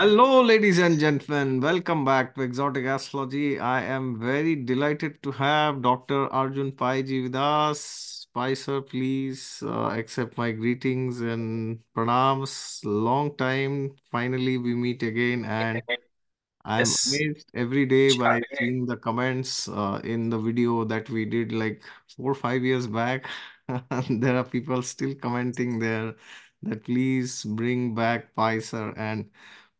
Hello, ladies and gentlemen. Welcome back to Exotic Astrology. I am very delighted to have Dr. Arjun Paiji with us. Pai sir, please uh, accept my greetings and pranams. Long time. Finally, we meet again, and I'm Yes. amazed every day by seeing the comments uh, in the video that we did like four or five years back. There are people still commenting there that please bring back Pai sir and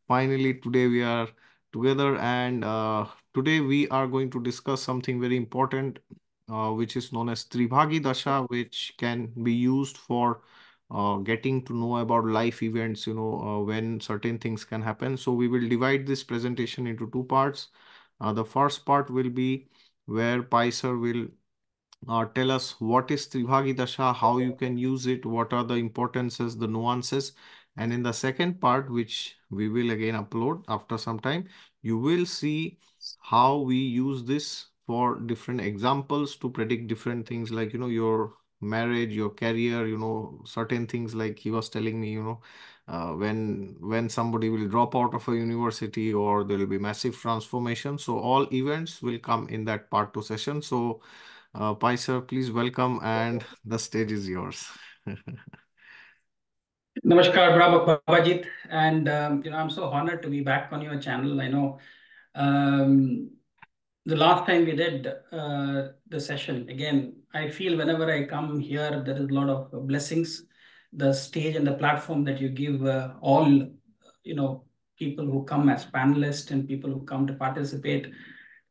Finally, today we are together, and uh, today we are going to discuss something very important, uh, which is known as Tribhagi Dasha, which can be used for uh, getting to know about life events, you know, uh, when certain things can happen. So, we will divide this presentation into two parts. Uh, the first part will be where Pai sir will uh, tell us what is Tribhagi Dasha, how you can use it, what are the importances, the nuances. And in the second part, which we will again upload after some time, you will see how we use this for different examples to predict different things like, you know, your marriage, your career, you know, certain things like he was telling me, you know, uh, when when somebody will drop out of a university or there will be massive transformation. So all events will come in that part two session. So uh, sir, please welcome and the stage is yours. Namaskar, Baba Babajit, and um, you know I'm so honored to be back on your channel. I know um, the last time we did uh, the session again. I feel whenever I come here, there is a lot of blessings. The stage and the platform that you give uh, all you know people who come as panelists and people who come to participate,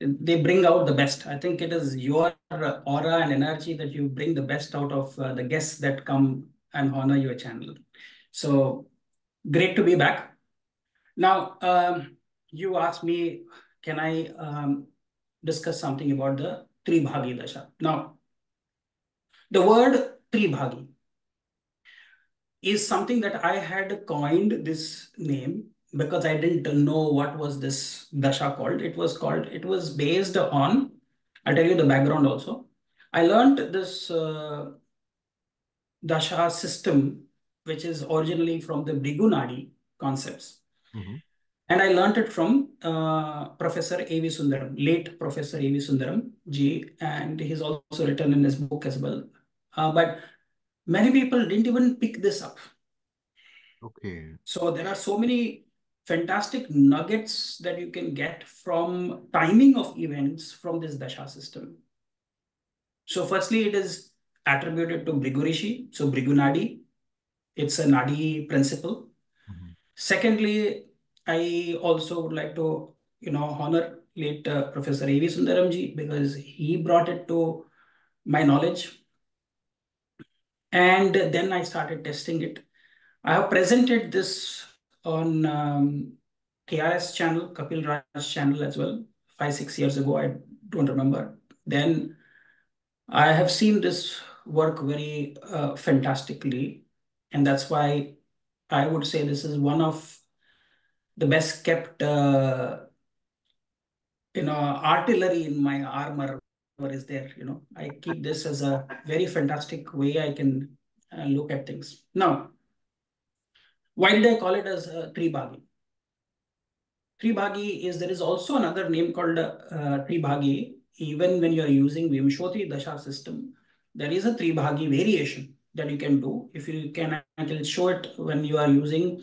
they bring out the best. I think it is your aura and energy that you bring the best out of uh, the guests that come and honor your channel. So great to be back. Now, um, you asked me, can I um, discuss something about the Tribhagi Dasha? Now, the word Tribhagi is something that I had coined this name because I didn't know what was this Dasha called. It was called, it was based on, I'll tell you the background also. I learned this uh, Dasha system which is originally from the Bhrigu concepts. Mm-hmm. And I learned it from uh, Professor A.V. Sundaram, late Professor A.V. Sundaram ji, and he's also written in his book as well. Uh, but many people didn't even pick this up. Okay. So there are so many fantastic nuggets that you can get from timing of events from this Dasha system. So firstly, it is attributed to Bhrigu so Bhrigu Nadi, it's a Nadi principle. Mm-hmm. Secondly, I also would like to, you know, honor late uh, Professor A.V. Sundaramji because he brought it to my knowledge. And then I started testing it. I have presented this on um, KRS channel, Kapil Raj channel as well, five, six years ago. I don't remember. Then I have seen this work very uh, fantastically. And that's why I would say this is one of the best kept, uh, you know, artillery in my armor is there. You know, I keep this as a very fantastic way I can uh, look at things. Now, why did I call it as uh, Tribhagi? Tribhagi is, there is also another name called uh, Tribhagi. Even when you are using Vimshotri Dasha system, there is a Tribhagi variation that you can do. If you can, can show it when you are using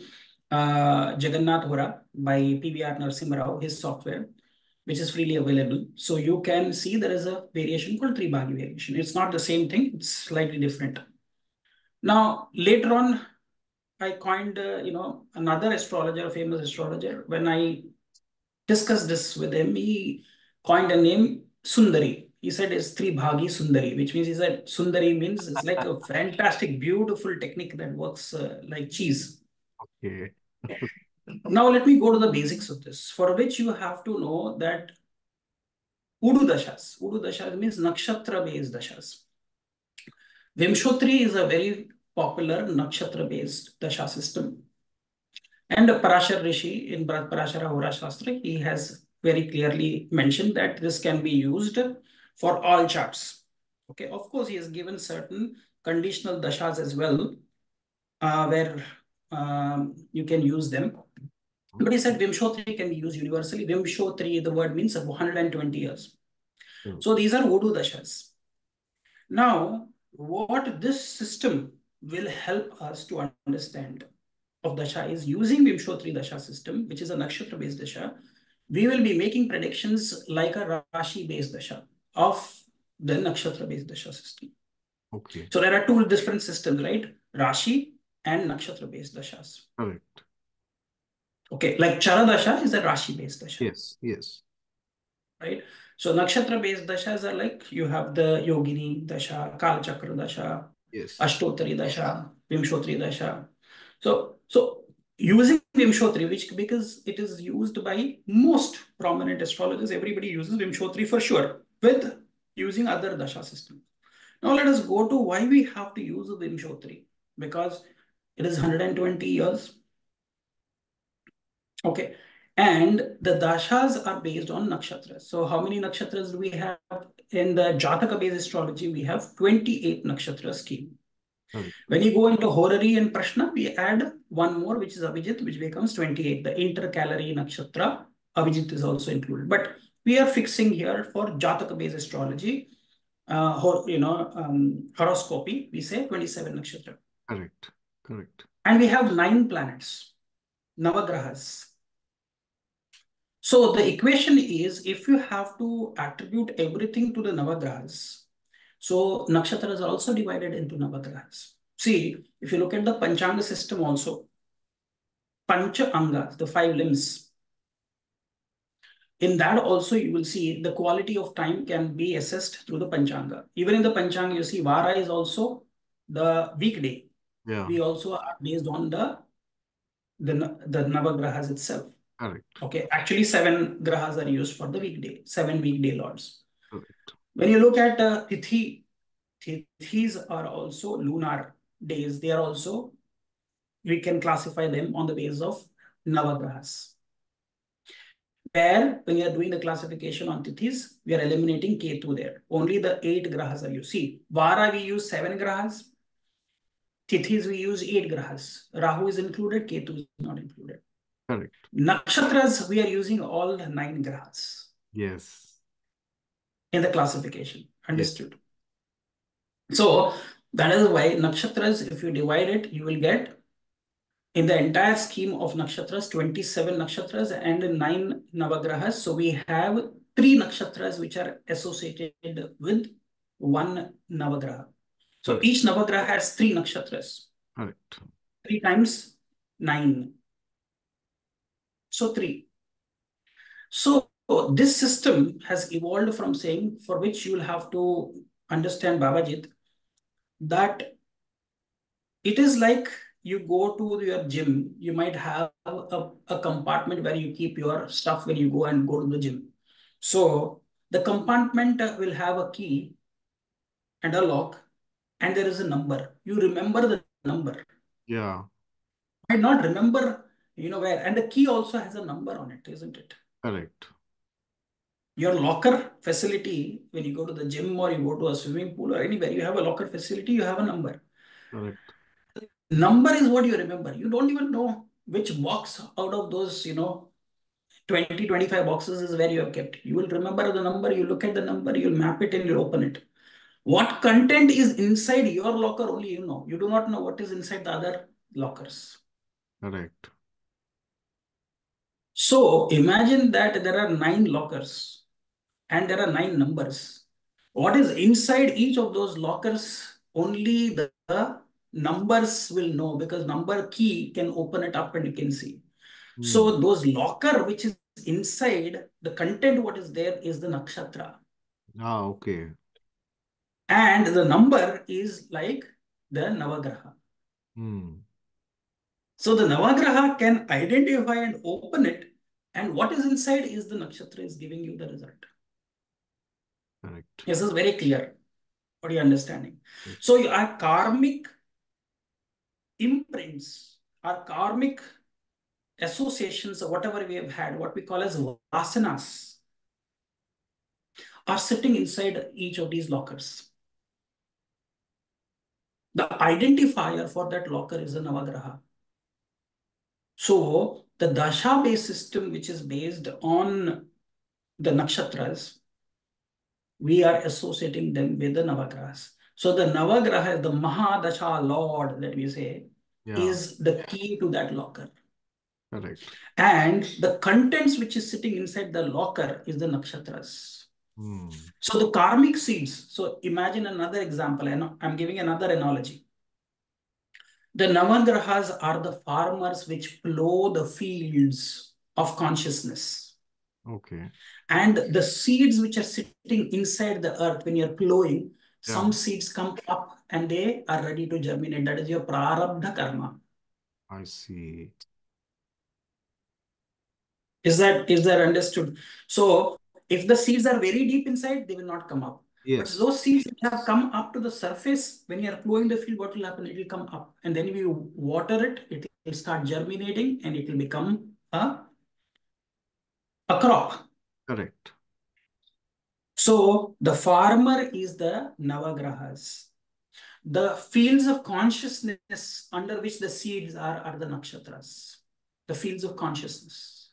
uh, Jagannath Hora by PVR Narasimha Rao, his software, which is freely available. So you can see there is a variation called Tribhagi variation. It's not the same thing, it's slightly different. Now, later on, I coined, uh, you know, another astrologer, famous astrologer. When I discussed this with him, he coined a name Sundari. He said it's Tribhagi Sundari, which means he said Sundari means it's like a fantastic, beautiful technique that works uh, like cheese. Okay. now let me go to the basics of this, for which you have to know that Udu Dashas. Udu Dashas means nakshatra-based Dashas. Vimshotri is a very popular nakshatra-based Dasha system. And Parashar Rishi in Parashara Hora Shastra, he has very clearly mentioned that this can be used for all charts. Okay, of course, he has given certain conditional dashas as well, uh, where um, you can use them. But he said Vimshotri can be used universally. Vimshotri, the word means 120 years. Hmm. So these are Udu Dashas. Now, what this system will help us to understand of Dasha is using Vimshotri Dasha system, which is a Nakshatra based Dasha, we will be making predictions like a Rashi based Dasha of the Nakshatra based Dasha system. Okay. So there are two different systems, right? Rashi and Nakshatra based Dashas. Correct. Okay, like Charadasha is a Rashi based Dasha. Yes, yes. Right? So nakshatra based dashas are like you have the Yogini dasha, Kal Chakra dasha, yes. Ashtotari dasha, Vimshotri dasha. So so using Vimshotri, which because it is used by most prominent astrologers, everybody uses Vimshotri for sure, with using other dasha systems. Now let us go to why we have to use Vimshotri. Because it is 120 years. Okay. And the dashas are based on nakshatras. So how many nakshatras do we have? In the Jataka based astrology, we have 28 nakshatra scheme. Hmm. When you go into Horary and Prashna, we add one more, which is Abhijit, which becomes 28. The intercalary nakshatra, Abhijit is also included. But we are fixing here for Jataka based astrology, uh, or, you know, um, horoscopy, we say 27 nakshatra. Correct, correct. And we have nine planets, Navagrahas. So the equation is if you have to attribute everything to the Navagrahas, so nakshatras are also divided into Navagrahas. See, if you look at the Panchanga system also, Pancha Angas, the five limbs, in that also you will see the quality of time can be assessed through the Panchanga. Even in the Panchanga, you see Vara is also the weekday. Yeah. We also are based on the the, the Navagrahas itself. Correct. Okay, actually seven grahas are used for the weekday, seven weekday lords. Correct. When you look at uh, Tithi, Tithis are also lunar days. They are also, we can classify them on the basis of Navagrahas. Where, when you are doing the classification on Tithis, we are eliminating Ketu there. Only the eight grahas are you See, Vara we use seven grahas. Tithis we use eight grahas. Rahu is included, Ketu is not included. Correct. Nakshatras, we are using all nine grahas. Yes. In the classification. Understood. Yes. So that is why nakshatras, if you divide it, you will get in the entire scheme of nakshatras, 27 nakshatras and 9 navagrahas. So we have three nakshatras which are associated with one navagraha. So each navagraha has three nakshatras. Correct. Three times nine. So three. So this system has evolved from saying, for which you will have to understand Babajit, that it is like you go to your gym, you might have a, a compartment where you keep your stuff when you go and go to the gym. So the compartment will have a key and a lock and there is a number. You remember the number. Yeah. I not remember you know where and the key also has a number on it isn't it correct your locker facility when you go to the gym or you go to a swimming pool or anywhere you have a locker facility you have a number correct number is what you remember. You don't even know which box out of those you know 20 25 boxes is where you have kept. You will remember the number you look at the number you'll map it and you'll open it. What content is inside your locker only you know. You do not know what is inside the other lockers. Correct. So imagine that there are nine lockers and there are nine numbers. What is inside each of those lockers, only the, the numbers will know because number key can open it up and you can see. Hmm. So those locker which is inside, the content what is there is the nakshatra. Ah, okay. And the number is like the Navagraha. Hmm. So the Navagraha can identify and open it, and what is inside is the nakshatra is giving you the result. Correct. This is very clear. What are you understanding? Yes. So our karmic imprints, our karmic associations, or whatever we have had, what we call as vasanas, are sitting inside each of these lockers. The identifier for that locker is a Navagraha. So the dasha based system, which is based on the nakshatras, we are associating them with the navagrahas. So the navagraha, the Mahadasha Lord that we say, yeah. is the key to that locker. Correct. And the contents which is sitting inside the locker is the nakshatras. Hmm. So the karmic seeds. So imagine another example. I know I'm giving another analogy. The navagrahas are the farmers which plow the fields of consciousness. Okay. And the seeds which are sitting inside the earth when you're plowing, yeah. some seeds come up and they are ready to germinate. That is your prarabdha karma. I see. Is that is that understood? So if the seeds are very deep inside, they will not come up. Yes. But those seeds have come up to the surface, when you are plowing the field, what will happen? It will come up. And then if you water it, it will start germinating and it will become a, a crop. Correct. So the farmer is the Navagrahas. The fields of consciousness under which the seeds are, are the nakshatras. The fields of consciousness.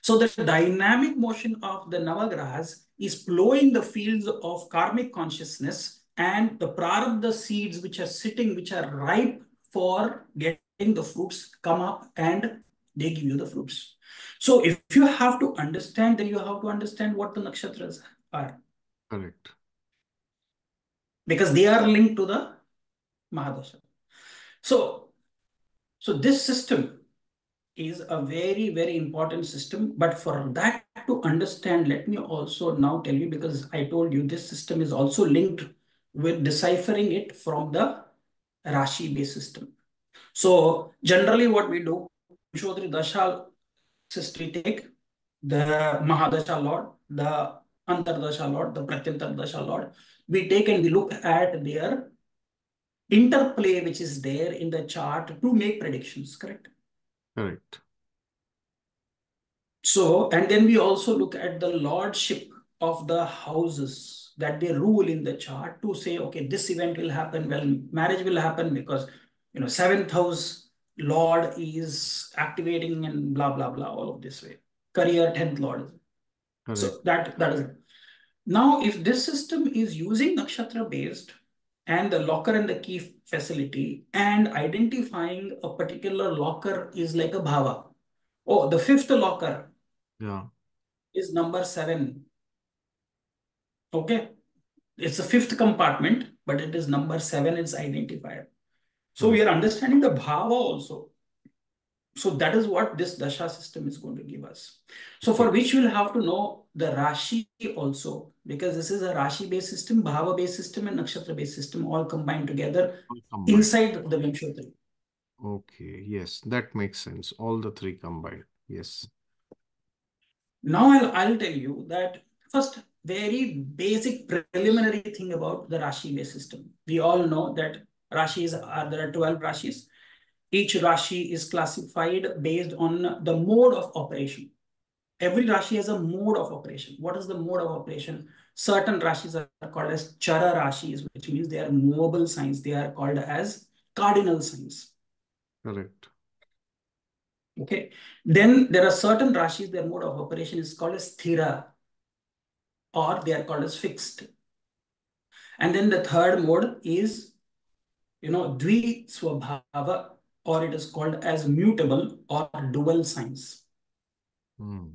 So the dynamic motion of the Navagrahas is blowing the fields of karmic consciousness and the prarabdha seeds which are sitting, which are ripe for getting the fruits, come up and they give you the fruits. So if you have to understand, then you have to understand what the nakshatras are. Correct. Because they are linked to the Mahadasha. So, so this system is a very, very important system. But for that to understand, let me also now tell you, because I told you this system is also linked with deciphering it from the Rashi-based system. So generally what we do, Shodri Dasha system, we take the Mahadasha Lord, the Antardasha Lord, the Pratyantardasha Lord, we take and we look at their interplay which is there in the chart to make predictions, correct? Correct. So, and then we also look at the lordship of the houses that they rule in the chart to say, okay, this event will happen. Well, marriage will happen because, you know, seventh house lord is activating and blah, blah, blah, all of this way. Career, 10th lord. Correct. So that, that is it. Now, if this system is using nakshatra based and the locker and the key facility and identifying a particular locker is like a bhava. Oh, the fifth locker yeah. is number seven. Okay. It's a fifth compartment, but it is number seven, it's identifier. So we hmm. are understanding the bhava also. So that is what this dasha system is going to give us. So for hmm. which we'll have to know the Rashi also, because this is a Rashi based system, Bhava based system, and Nakshatra based system all combined together combined. inside the Vimshottari. Okay, yes, that makes sense. All the three combined. Yes. Now I'll, I'll tell you that first very basic preliminary thing about the Rashi based system. We all know that Rashis are there are 12 Rashis. Each Rashi is classified based on the mode of operation. Every Rashi has a mode of operation. What is the mode of operation? Certain Rashis are called as Chara Rashis, which means they are movable signs. They are called as cardinal signs. Correct. Okay. Then there are certain Rashis, their mode of operation is called as Thira, or they are called as fixed. And then the third mode is, you know, Dvi Swabhava, or it is called as mutable or dual signs. Mm.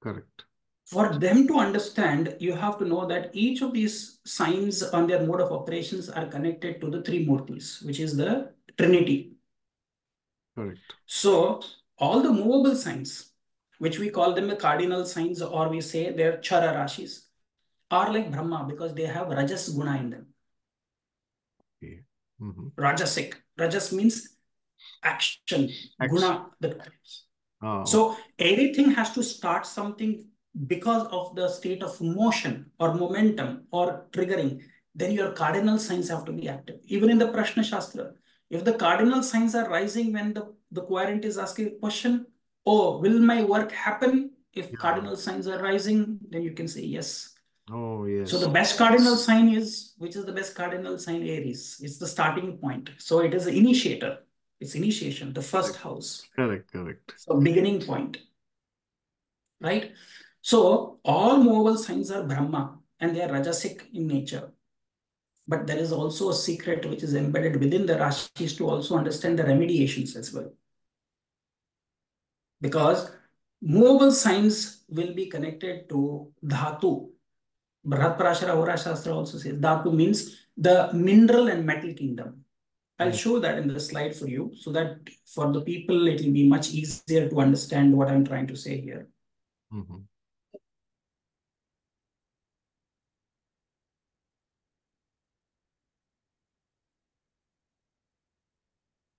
Correct. For them to understand, you have to know that each of these signs on their mode of operations are connected to the three murtis, which is the Trinity. Correct. So all the movable signs, which we call them the cardinal signs, or we say they're chara rashis, are like Brahma because they have rajas guna in them. Okay. Mm -hmm. Rajasic. Rajas means action. action. Guna, the Oh. So everything has to start something because of the state of motion or momentum or triggering. Then your cardinal signs have to be active. Even in the Prashna Shastra, if the cardinal signs are rising when the, the querent is asking a question, oh, will my work happen? If yeah. cardinal signs are rising, then you can say yes. Oh, yes. So the best cardinal sign is, which is the best cardinal sign? Aries. It's the starting point. So it is the initiator. It's initiation, the first house. Correct, correct. So beginning point. Right? So all movable signs are Brahma and they are Rajasic in nature. But there is also a secret which is embedded within the Rashis to also understand the remediations as well. Because movable signs will be connected to Dhatu. Brihat Parashara Hora Shastra also says Dhatu means the mineral and metal kingdom. I'll show that in the slide for you so that for the people, it will be much easier to understand what I'm trying to say here. Mm -hmm.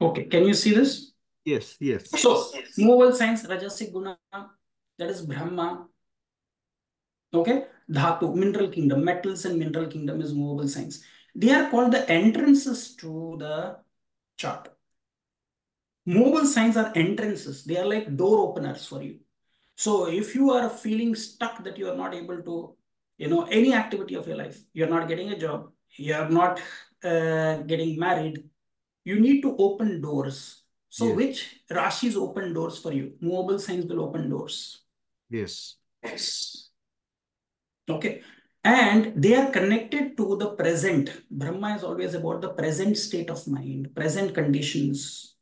Okay, can you see this? Yes, yes. So, yes. movable signs, Rajasic Guna, that is Brahma. Okay, Dhatu, mineral kingdom, metals and mineral kingdom is movable signs. They are called the entrances to the chart. Movable signs are entrances. They are like door openers for you. So if you are feeling stuck that you are not able to, you know, any activity of your life, you're not getting a job, you're not uh, getting married, you need to open doors. So yes. which Rashis open doors for you? Movable signs will open doors. Yes. Yes. Okay. And they are connected to the present. Brahma is always about the present state of mind, present conditions.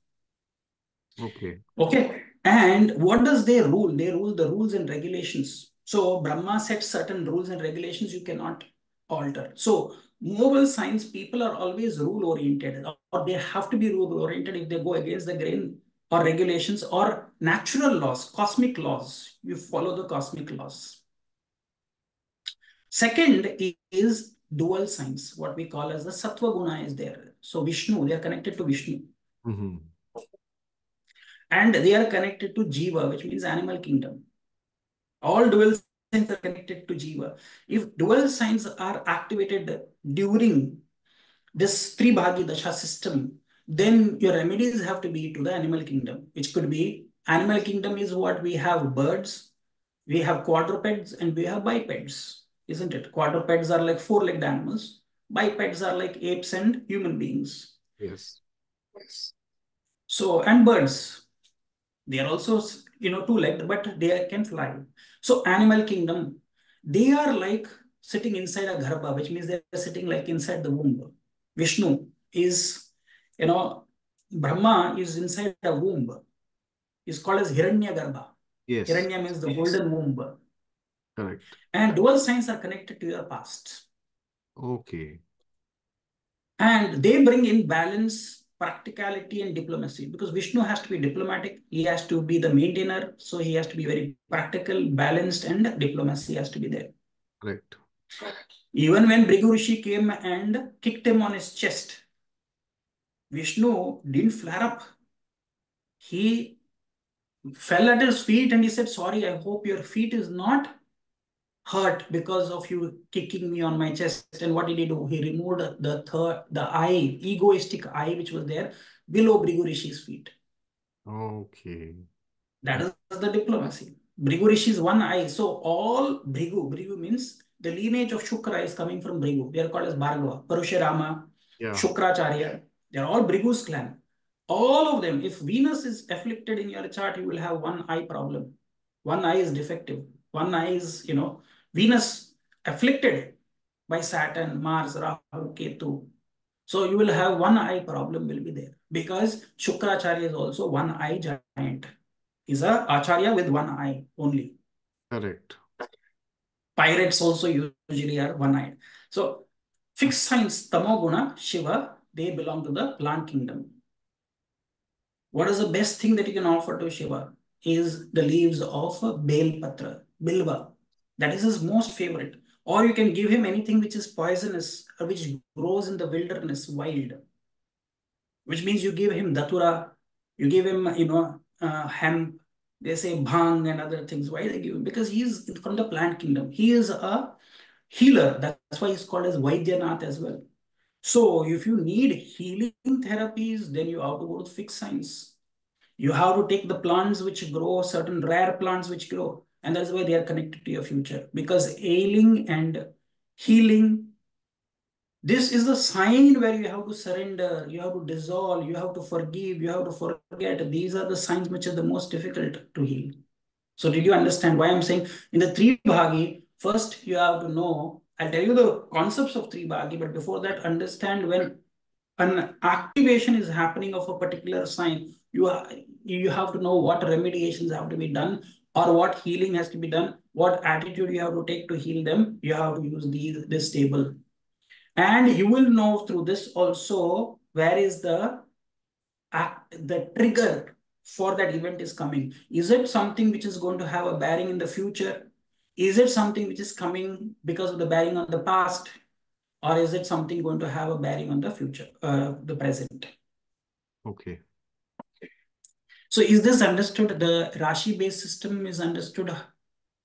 Okay. Okay. And what does they rule? They rule the rules and regulations. So Brahma sets certain rules and regulations you cannot alter. So mobile science people are always rule oriented or they have to be rule oriented if they go against the grain or regulations or natural laws, cosmic laws. You follow the cosmic laws. Second is dual signs, what we call as the Sattva Guna is there. So Vishnu, they are connected to Vishnu. Mm -hmm. And they are connected to Jiva, which means animal kingdom. All dual signs are connected to Jiva. If dual signs are activated during this Tribhagi Dasha system, then your remedies have to be to the animal kingdom, which could be animal kingdom is what we have birds, we have quadrupeds, and we have bipeds isn't it? Quadrupeds are like four-legged animals. Bipeds are like apes and human beings. Yes. yes. So, and birds, they are also, you know, two-legged, but they can fly. So, animal kingdom, they are like sitting inside a garbha, which means they're sitting like inside the womb. Vishnu is, you know, Brahma is inside a womb. Is called as Hiranya Garbha. Yes. Hiranya means the golden womb. Correct. And dual signs are connected to your past. Okay. And they bring in balance, practicality, and diplomacy because Vishnu has to be diplomatic. He has to be the maintainer. So he has to be very practical, balanced, and diplomacy has to be there. Correct. Even when Bhrigu came and kicked him on his chest, Vishnu didn't flare up. He fell at his feet and he said, Sorry, I hope your feet is not hurt because of you kicking me on my chest. And what did he do? He removed the third, the eye, egoistic eye, which was there below Bhrigu Rishi's feet. Okay. That is the diplomacy. Bhrigu Rishi's one eye. So all Bhrigu, Bhrigu means the lineage of Shukra is coming from Bhrigu. They are called as Bhargava, Parashurama, yeah. Shukracharya. They are all Bhrigu's clan. All of them, if Venus is afflicted in your chart, you will have one eye problem. One eye is defective. One eye is, you know, Venus afflicted by Saturn, Mars, Rahu, Ketu. So you will have one eye problem will be there because Shukracharya is also one eye giant. Is a Acharya with one eye only. Correct. Pirates also usually are one eyed. So fixed signs, Tamoguna, Shiva, they belong to the plant kingdom. What is the best thing that you can offer to Shiva? Is the leaves of Bel Patra, Bilva. That is his most favorite. Or you can give him anything which is poisonous or which grows in the wilderness, wild. Which means you give him datura, you give him, you know, uh, hemp, they say bhang and other things. Why they give him? Because he is from the plant kingdom. He is a healer. That's why he's called as Vaidyanath as well. So if you need healing therapies, then you have to go to fixed science. You have to take the plants which grow, certain rare plants which grow. And that's why they are connected to your future because ailing and healing This is the sign where you have to surrender, you have to dissolve, you have to forgive, you have to forget. These are the signs which are the most difficult to heal. So did you understand why I'm saying in the Tribhagi, first you have to know, I'll tell you the concepts of Tribhagi, but before that, understand when an activation is happening of a particular sign, you, you have to know what remediations have to be done or what healing has to be done, what attitude you have to take to heal them. You have to use these, this table. And you will know through this also where is the, the trigger for that event is coming. Is it something which is going to have a bearing in the future? Is it something which is coming because of the bearing on the past? Or is it something going to have a bearing on the future, uh, the present? Okay. So is this understood? The Rashi-based system is understood?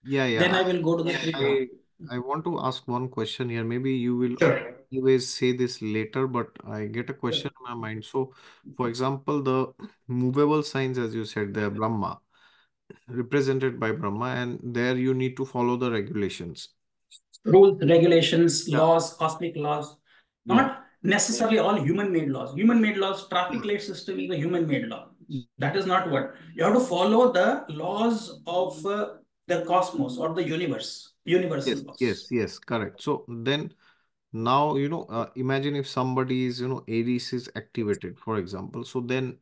Yeah, yeah. Then I will go to the... I, I want to ask one question here. Maybe you will sure. always say this later, but I get a question sure. in my mind. So, for example, the movable signs, as you said, they're Brahma, represented by Brahma, and there you need to follow the regulations. Rules, regulations, yeah. laws, cosmic laws, not yeah. necessarily all human-made laws. Human-made laws, traffic light system is a human-made law. That is not what. You have to follow the laws of uh, the cosmos or the universe, universal yes, laws. Yes, yes, correct. So then now, you know, uh, imagine if somebody is, you know, Aries is activated, for example. So then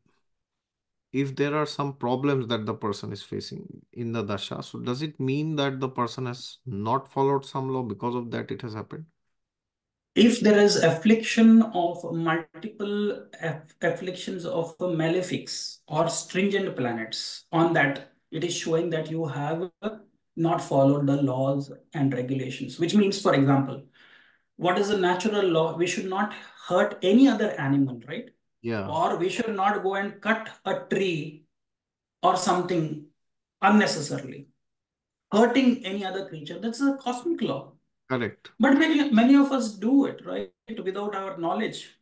if there are some problems that the person is facing in the dasha, so does it mean that the person has not followed some law because of that it has happened? If there is affliction of multiple aff afflictions of malefics or stringent planets on that, it is showing that you have not followed the laws and regulations, which means, for example, what is the natural law? We should not hurt any other animal, right? Yeah. Or we should not go and cut a tree or something unnecessarily. Hurting any other creature, that's a cosmic law. Correct. But many, many of us do it, right? Without our knowledge.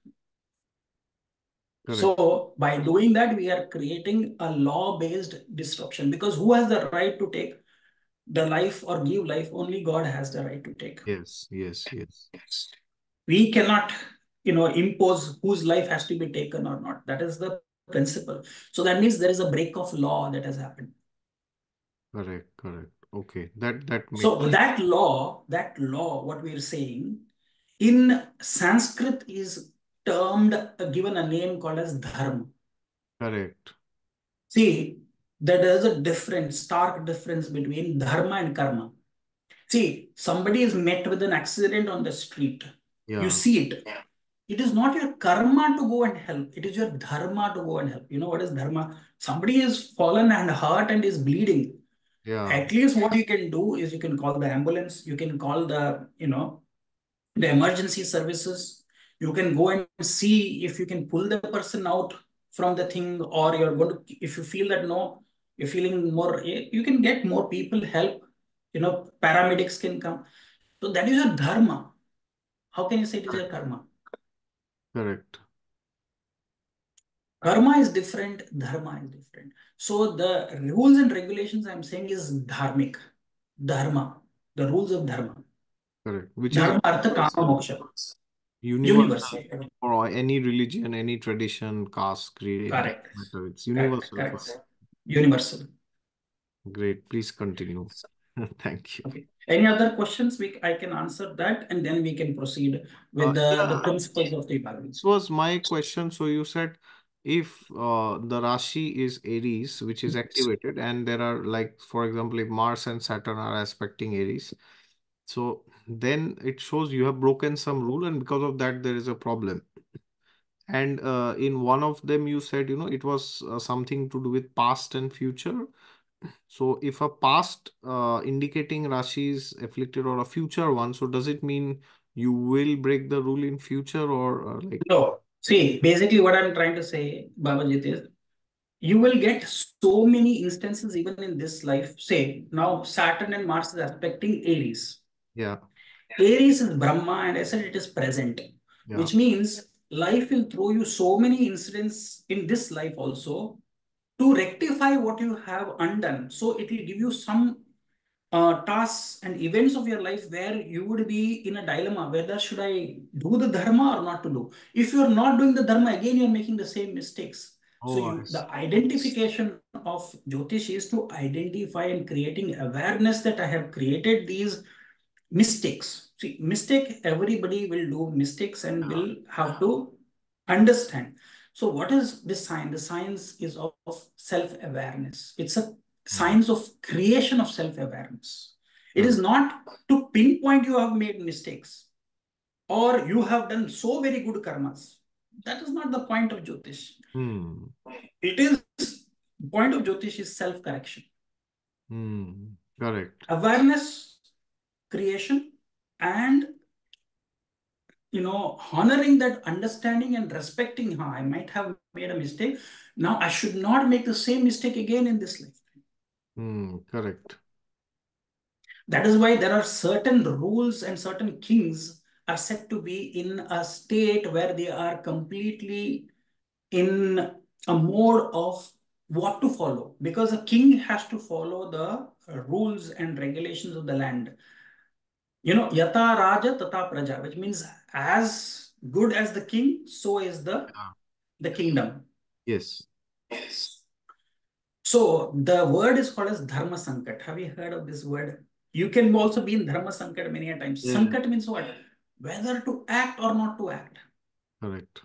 Correct. So by doing that, we are creating a law-based disruption because who has the right to take the life or give life? Only God has the right to take. Yes, yes, yes. We cannot, you know, impose whose life has to be taken or not. That is the principle. So that means there is a break of law that has happened. Correct, correct. Okay, that that. So sense. that law, that law, what we are saying, in Sanskrit is termed, uh, given a name called as dharma. Correct. See, there is a difference, stark difference between dharma and karma. See, somebody is met with an accident on the street. Yeah. You see it. It is not your karma to go and help. It is your dharma to go and help. You know what is dharma? Somebody is fallen and hurt and is bleeding. Yeah. At least what you can do is you can call the ambulance. You can call the, you know, the emergency services. You can go and see if you can pull the person out from the thing or you're going to, if you feel that no, you're feeling more, eh, you can get more people help, you know, paramedics can come. So that is your dharma. How can you say it is your karma? Correct. Karma is different, dharma is different. So the rules and regulations I'm saying is dharmic, dharma, the rules of dharma. Correct. Which dharma, is artha, kama, moksha. Universal, universal for any religion, any tradition, caste, creed. Correct. It's universal. Correct. Correct. Universal. Great. Please continue. Thank you. Okay. Any other questions? We I can answer that, and then we can proceed with uh, the, yeah. the principles of the. This was my question. So you said if uh, the Rashi is Aries, which is activated, and there are like, for example, if Mars and Saturn are aspecting Aries, so then it shows you have broken some rule, and because of that, there is a problem. And uh, in one of them, you said, you know, it was uh, something to do with past and future. So if a past uh, indicating Rashi is afflicted or a future one, so does it mean you will break the rule in future or like? No. See, basically what I'm trying to say, Babajit, is you will get so many instances even in this life. Say, now Saturn and Mars is aspecting Aries. Yeah. Aries is Brahma and I said it is present, yeah. which means life will throw you so many incidents in this life also to rectify what you have undone. So it will give you some uh, tasks and events of your life where you would be in a dilemma whether should I do the dharma or not to do. If you're not doing the dharma, again, you're making the same mistakes. Oh, so you, the identification of Jyotish is to identify and creating awareness that I have created these mistakes. See, mistake, everybody will do mistakes and yeah. will have to understand. So what is this science? The science is of, of self-awareness. It's a signs of creation of self-awareness. It is not to pinpoint you have made mistakes or you have done so very good karmas. That is not the point of Jyotish. Hmm. It is point of Jyotish is self-correction. Hmm. Correct. Awareness, creation, and you know, honoring that understanding and respecting how I might have made a mistake. Now I should not make the same mistake again in this life. Mm, correct. That is why there are certain rules and certain kings are said to be in a state where they are completely in a mode of what to follow because a king has to follow the rules and regulations of the land. You know, yata raja tata praja, which means as good as the king, so is the, yeah. the kingdom. Yes. Yes. So the word is called as dharma sankat. Have you heard of this word? You can also be in dharma sankat many a times. Yeah. Sankat means what? Whether to act or not to act. Correct.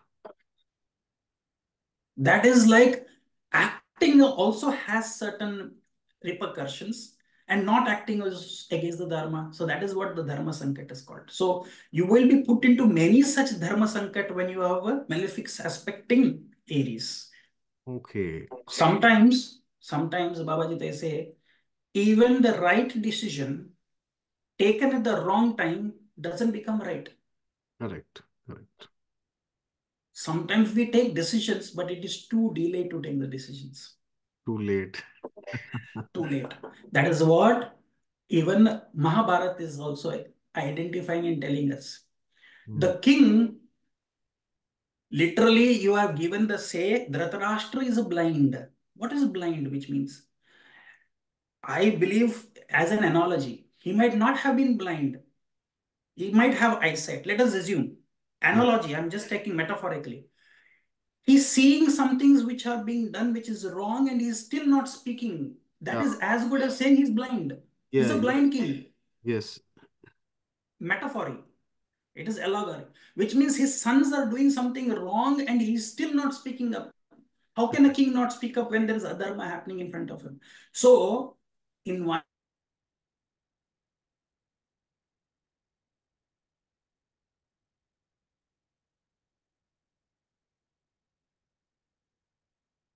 That is like acting also has certain repercussions and not acting is against the dharma. So that is what the dharma sankat is called. So you will be put into many such dharma sankat when you have a malefic aspecting Aries. Okay. Sometimes sometimes Babaji they say, even the right decision taken at the wrong time doesn't become right. Correct. Correct. Sometimes we take decisions, but it is too delayed to take the decisions. Too late. too late. That is what even Mahabharata is also identifying and telling us. Mm. The king, literally, you have given the say, Dhritarashtra is blind. What is blind, which means? I believe, as an analogy, he might not have been blind. He might have eyesight. Let us assume. Analogy, I'm just taking metaphorically. He's seeing some things which are being done which is wrong and he's still not speaking. That yeah. is as good as saying he's blind. Yeah, he's a blind king. Yes. Metaphor. It is allegory, which means his sons are doing something wrong and he's still not speaking up. How can a king not speak up when there is adharma happening in front of him? So, in one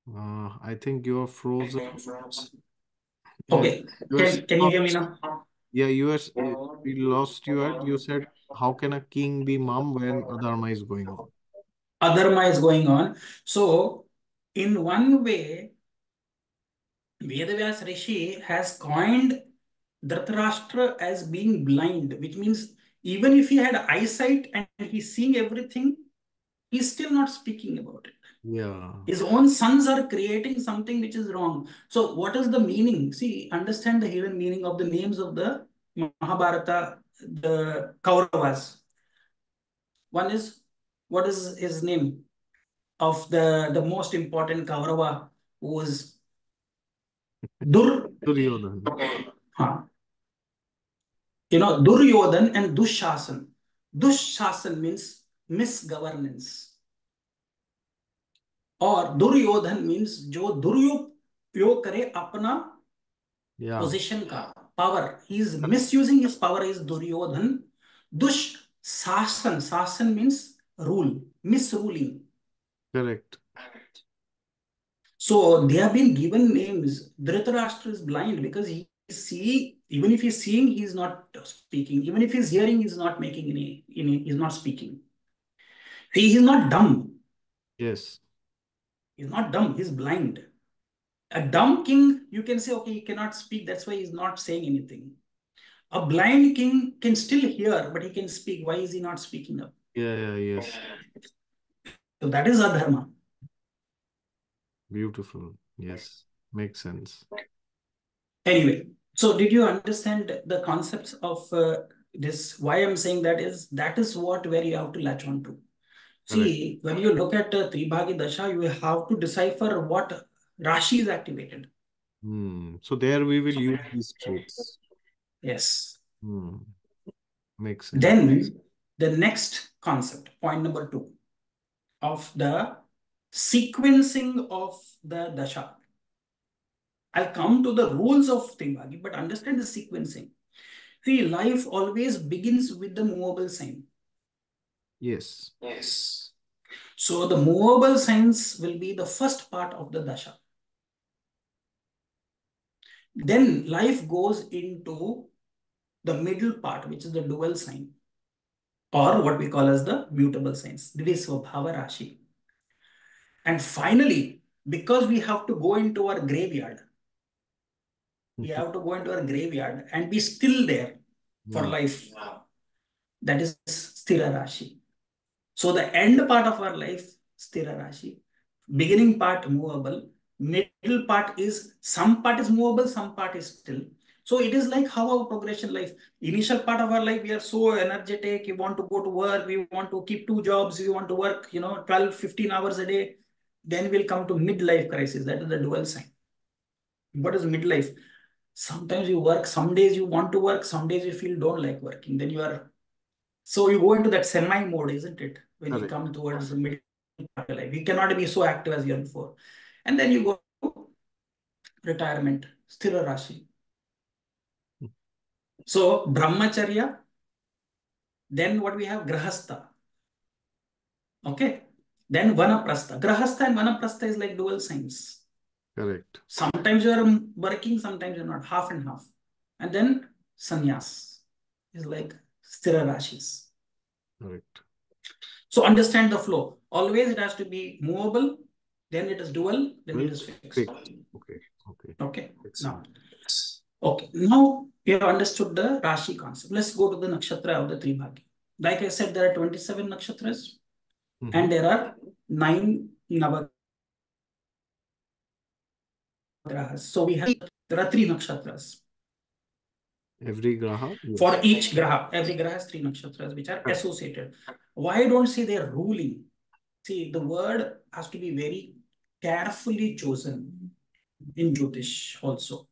Uh, I think you're frozen. Okay. Can, can you hear me now? Yeah, you are, we lost you at, you said, how can a king be mum when Adharma is going on? Adharma is going on. So, in one way, Vedavyas Rishi has coined Dhritarashtra as being blind, which means even if he had eyesight and he's seeing everything, he's still not speaking about it. Yeah. His own sons are creating something which is wrong. So what is the meaning? See, understand the hidden meaning of the names of the Mahabharata, the Kauravas. One is, what is his name? of the, the most important Kaurava was Dur Duryodhan. Huh. You know, Duryodhan and Dushasan. Dushasan means misgovernance. Or Duryodhan means Jo दुरुपयोग करे अपना position yeah. का power he is misusing his power is Duryodhan Dushasan Sasan. Means rule misruling Correct. So they have been given names. Dhritarashtra is blind because he see even if he's seeing, he's not speaking. Even if he's hearing, he's not making any, any he's not speaking. He is not dumb. Yes. He's not dumb, he's blind. A dumb king, you can say, okay, he cannot speak, that's why he's not saying anything. A blind king can still hear, but he can speak. Why is he not speaking up? Yeah, yeah, yes. So that is adharma. Beautiful. Yes, makes sense. Anyway, So did you understand the concepts of uh, this? Why I'm saying that is that is what where you have to latch on to. See, when you look at uh, Tribhagi Dasha, you have to decipher what Rashi is activated. Hmm. So there we will use these traits. Yes. Hmm. Makes sense. Then the next concept, point number two, of the sequencing of the dasha. I'll come to the rules of Tribhagi, but understand the sequencing. See, life always begins with the movable sign. Yes. Yes. So the movable signs will be the first part of the dasha. Then life goes into the middle part, which is the dual sign, or what we call as the mutable signs, Dvisvabhava Rashi. And finally, because we have to go into our graveyard, we have to go into our graveyard and be still there for Hmm. life. That is Sthira Rashi. So the end part of our life, Sthira Rashi. Beginning part, movable. Middle part is, some part is movable, some part is still. So it is like how our progression life. Initial part of our life, we are so energetic. We want to go to work. We want to keep two jobs. We want to work, you know, 12, 15 hours a day. Then we'll come to midlife crisis. That is the dual sign. What is midlife? Sometimes you work, some days you want to work, some days you feel don't like working. Then you are, so you go into that semi mode, isn't it? When you come towards the middle part of life, you cannot be so active as you are before. And then you go to retirement, sthira rashi. So brahmacharya, then what we have grahastha. Okay. Then vanaprastha. Grahastha and vanaprastha is like dual signs. Correct. Sometimes you are working, sometimes you're not, half and half. And then sannyas is like sthira rashis. Correct. So understand the flow. Always it has to be movable, then it is dual, then it hmm? is fixed. Fixed. Okay. Okay. Okay. Now, Excellent. Okay. Now you have understood the Rashi concept. Let's go to the nakshatra of the Tribhagi. Like I said, there are 27 nakshatras Mhm. and there are nine navagrahas. So we have, there are three nakshatras. Every graha. Yes. For each graha, every graha has three nakshatras which are associated. Why don't say they're ruling? See, the word has to be very carefully chosen in Jyotish also.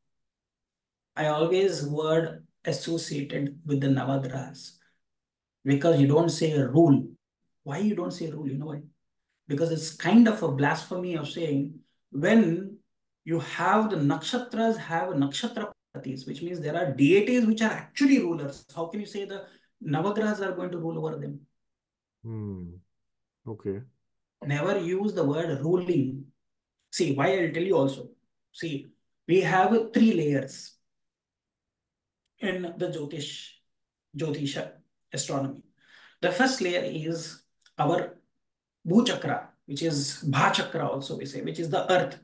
I always word associated with the Navagrahas because you don't say a rule. Why you don't say rule? You know why? Because it's kind of a blasphemy of saying when you have the nakshatras have nakshatra patis, which means there are deities which are actually rulers. How can you say the Navagrahas are going to rule over them? Hmm. Okay. Never use the word ruling. See, why I'll tell you also. See, we have three layers in the Jyotish, Jyotisha astronomy. The first layer is our Bhuchakra, which is Bhachakra also we say, which is the earth.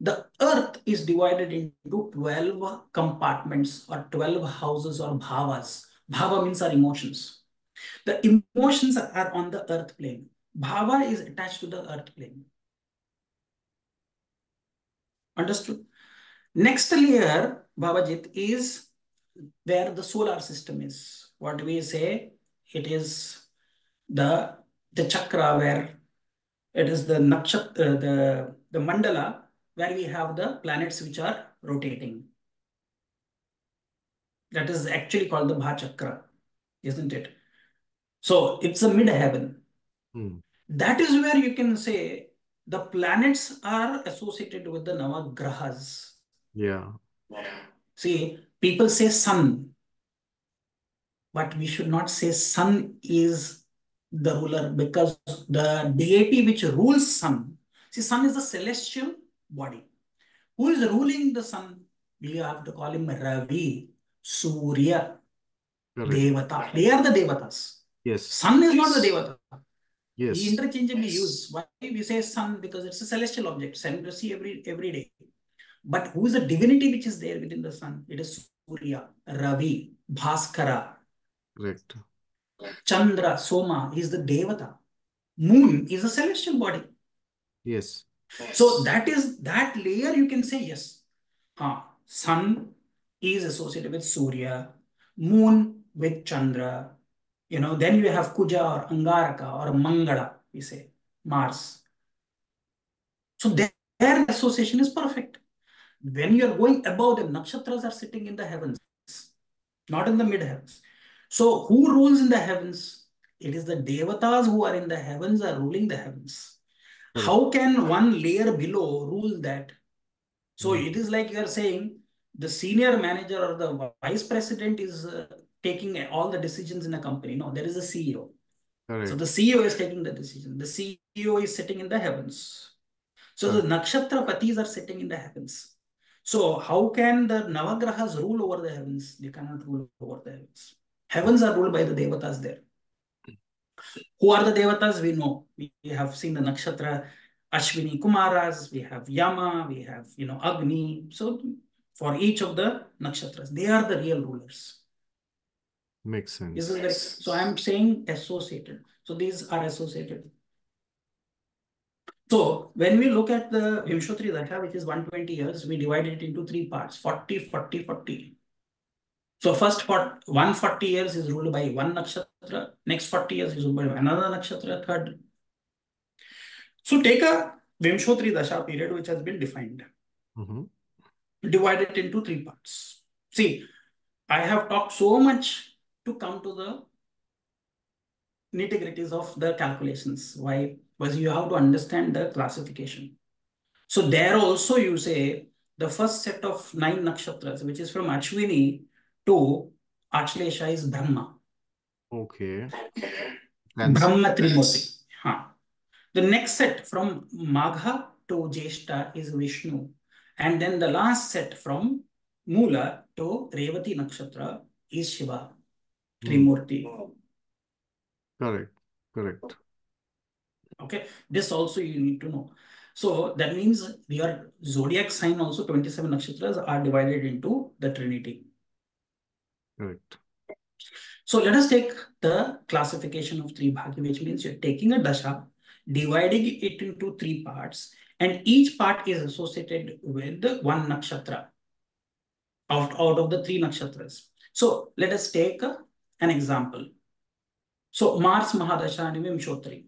The earth is divided into 12 compartments or 12 houses or bhavas. Bhava means our emotions. The emotions are on the earth plane. Bhava is attached to the earth plane. Understood? Next layer, Babajit, is where the solar system is. What we say, it is the, the chakra where it is the nakshatra, the, the mandala where we have the planets which are rotating. That is actually called the Bhachakra, isn't it? So it's a mid heaven. Hmm. That is where you can say the planets are associated with the Navagrahas. Yeah. See, people say sun, but we should not say sun is the ruler because the deity which rules sun, see, sun is the celestial body. Who is ruling the sun? We have to call him Ravi, Surya, Correct. Devata. They are the Devatas. Yes. Sun is not the Devata. We Yes. interchangeably use. Why we say sun? Because it's a celestial object, sun to see every every day. But who is the divinity which is there within the sun? It is Surya, Ravi, Bhaskara, Correct. Chandra, Soma. Is the Devata. Moon is a celestial body. Yes. So that is that layer you can say yes. Huh. Sun is associated with Surya, moon with Chandra, you know, then you have Kuja or Angaraka or Mangala, we say, Mars. So their association is perfect. When you're going above them, nakshatras are sitting in the heavens, not in the mid heavens. So who rules in the heavens? It is the devatas who are in the heavens are ruling the heavens. How can one layer below rule that? So mm. it is like you are saying the senior manager or the vice president is uh, taking all the decisions in a company. No, there is a CEO. Correct. So the CEO is taking the decision. The CEO is sitting in the heavens. So the nakshatra patis are sitting in the heavens. So how can the navagrahas rule over the heavens? They cannot rule over the heavens. Heavens are ruled by the devatas there. Who are the devatas? We know. We have seen the nakshatra Ashwini Kumaras, we have Yama, we have, you know, Agni. So for each of the nakshatras, they are the real rulers. Makes sense. Like, so I'm saying associated. So these are associated. So when we look at the Vimshotri Dasha, which is 120 years, we divide it into three parts, 40, 40, 40. So first 140 years is ruled by one nakshatra, next 40 years is ruled by another nakshatra, third. So take a Vimshotri Dasha period which has been defined. Mm -hmm. Divide it into three parts. See, I have talked so much to come to the nitty-gritties of the calculations. Why? Because you have to understand the classification. So there also you say the first set of nine nakshatras, which is from Ashwini to Ashlesha is Brahma. Okay. Brahma Trimurti. Huh. The next set from Magha to Jeshta is Vishnu. And then the last set from Mula to Revati Nakshatra is Shiva, Trimurti. Hmm. Correct. Correct. Okay. This also you need to know. So that means your zodiac sign also 27 nakshatras are divided into the Trinity. Right. So let us take the classification of three bhagi, which means you're taking a dasha, dividing it into three parts, and each part is associated with one nakshatra out, out of the three nakshatras. So let us take an example. So Mars Mahadasha and Vimshotri.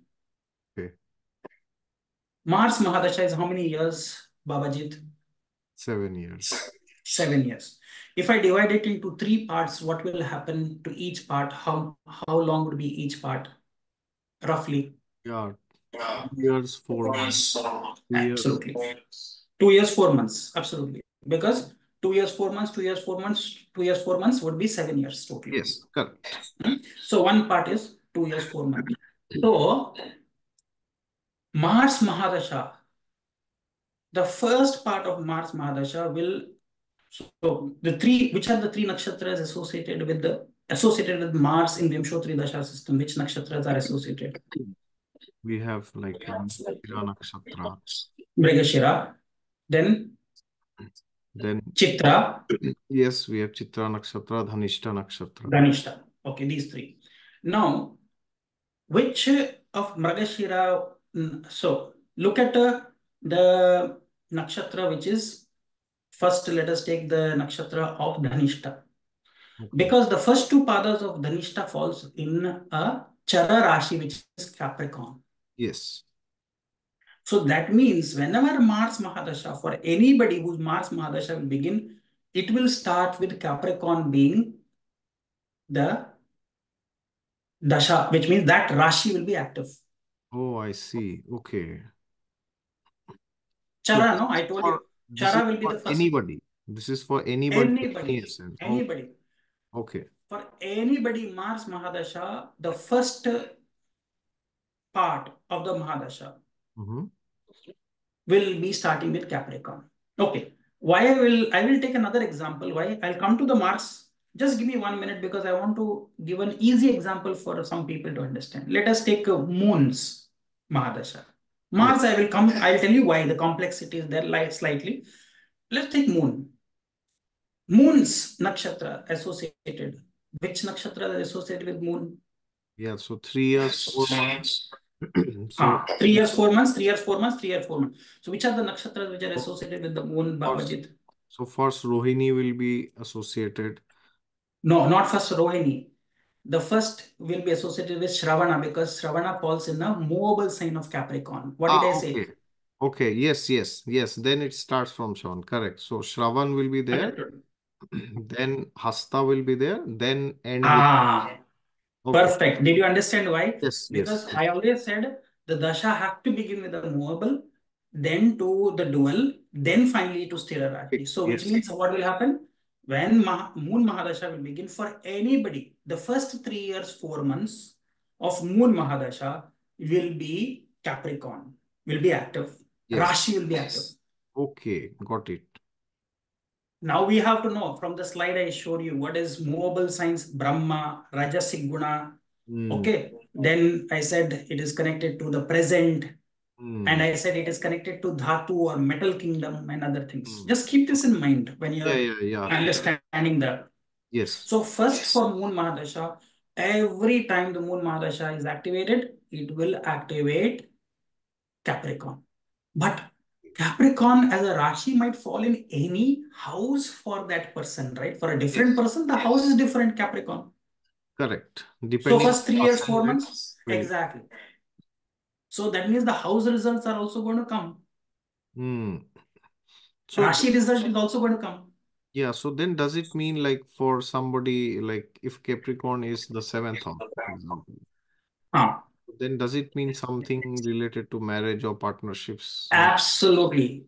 Okay. Mars Mahadasha is how many years, Babajit? Seven years. Seven years. If I divide it into three parts, what will happen to each part? How how long would be each part? Roughly. Yeah. Two years, four months. Absolutely. Two years, four months. Absolutely. Because two years, four months, two years, four months, two years, four months would be seven years totally. Yes, correct. Hmm? So one part is two years, four months. So Mars Mahadasha, the first part of Mars Mahadasha will so the three, which are the three nakshatras associated with the associated with Mars in the Vimshotri Dasha system? Which nakshatras are associated? We have like Mrigashira um, nakshatra. Mrigashira. Then then Chitra. Yes, we have Chitra nakshatra, Dhanishta nakshatra. Dhanishta. Okay, these three. Now, which of Mrigashira? So look at uh, the nakshatra which is First, let us take the nakshatra of Dhanishta. Okay. Because the first two padas of Dhanishta falls in a Chara Rashi, which is Capricorn. Yes. So that means whenever Mars Mahadasha, for anybody whose Mars Mahadasha will begin, it will start with Capricorn being the Dasha, which means that Rashi will be active. Oh, I see. Okay. Chara, no, I told you. Chara will be the first. Anybody. This is for anybody. Anybody. Anybody. Okay. For anybody, Mars Mahadasha, the first part of the Mahadasha mm -hmm. will be starting with Capricorn. Okay. Why I will I will take another example. Why I'll come to the Mars. Just give me one minute because I want to give an easy example for some people to understand. Let us take Moon's Mahadasha. Mars. I will come, I'll tell you why the complexity is there slightly. Let's take moon. Moon's nakshatra associated. Which nakshatra is associated with moon? Yeah, so three years, four months. so, ah, three years, four months, three years, four months, three years, four months. So which are the nakshatras which are associated with the moon, Babajit? So first Rohini will be associated. No, not first Rohini. The first will be associated with Shravana because Shravana falls in the movable sign of Capricorn. What ah, did I say? Okay, yes, yes, yes. Then it starts from Shravan, correct. So Shravan will be there. then Hasta will be there. Then end ah, okay. Perfect. Did you understand why? Yes, because yes. I always said the dasha have to begin with the movable, then to the dual, then finally to Sthira So which means what will happen? When Moon Mahadasha will begin for anybody, the first three years, four months of Moon Mahadasha will be Capricorn, will be active. Yes. Rashi will be active. Okay, got it. Now we have to know from the slide I showed you what is movable signs Brahma, Rajasic Guna. Mm. Okay. Then I said it is connected to the present. Mm. And I said it is connected to Dhatu or metal kingdom and other things. Mm. Just keep this in mind when you're yeah, yeah, yeah. understanding the. Yes. So first for Moon Mahadasha, every time the Moon Mahadasha is activated, it will activate Capricorn. But Capricorn as a Rashi might fall in any house for that person, right? For a different person, the house is different, Capricorn. Correct. Depending so first three years, four months? Right. Exactly. So that means the house results are also going to come. Hmm. So Rashi result is also going to come. Yeah, so then does it mean like for somebody like if Capricorn is the seventh house, for example? Ah then does it mean something related to marriage or partnerships? Absolutely.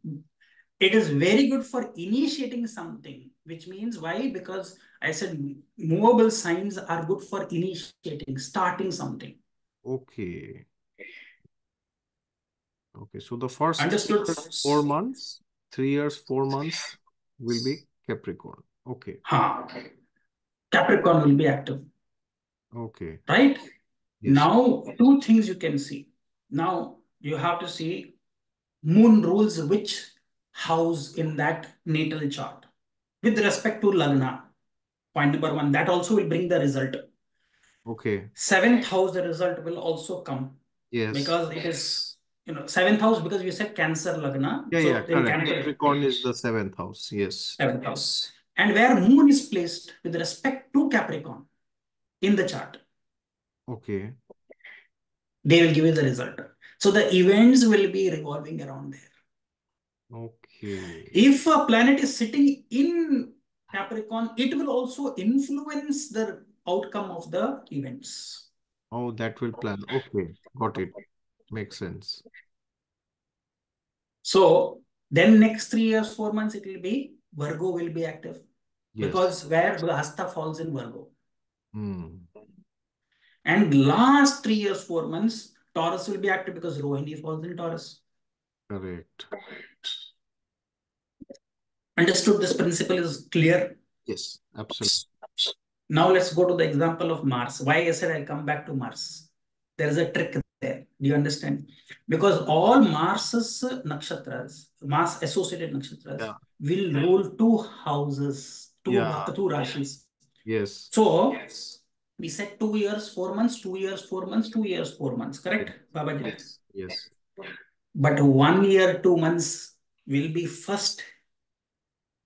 It is very good for initiating something, which means why? Because I said movable signs are good for initiating, starting something. Okay. Okay, so the first Understood. four months, three years, four months will be Capricorn. Okay. Huh. Capricorn will be active. Okay. Right? Yes. Now, two things you can see. Now, you have to see moon rules which house in that natal chart. With respect to Lagna, point number one, that also will bring the result. Okay. Seventh house, the result will also come. Yes. Because it is, you know, seventh house, because you said Cancer Lagna. Yeah, so yeah, correct. Capricorn is the seventh house. Yes. Seventh house. And where moon is placed with respect to Capricorn in the chart. Okay. They will give you the result. So the events will be revolving around there. Okay. If a planet is sitting in Capricorn, it will also influence the outcome of the events. Oh, that will plan. Okay, got it. Makes sense. So then next three years, four months, it will be Virgo will be active. Yes. Because where Hasta falls in Virgo. Hmm. And last three years, four months, Taurus will be active because Rohini falls in Taurus. Correct. Understood this principle is clear? Yes, absolutely. Now let's go to the example of Mars. Why I said I'll come back to Mars. There is a trick there. Do you understand? Because all Mars's nakshatras, Mars associated nakshatras, yeah. will rule two houses, two, yeah. two rashis. Yes. So, yes we said two years, four months, two years, four months, two years, four months, correct, Babaji? Yes. yes. But one year, two months will be first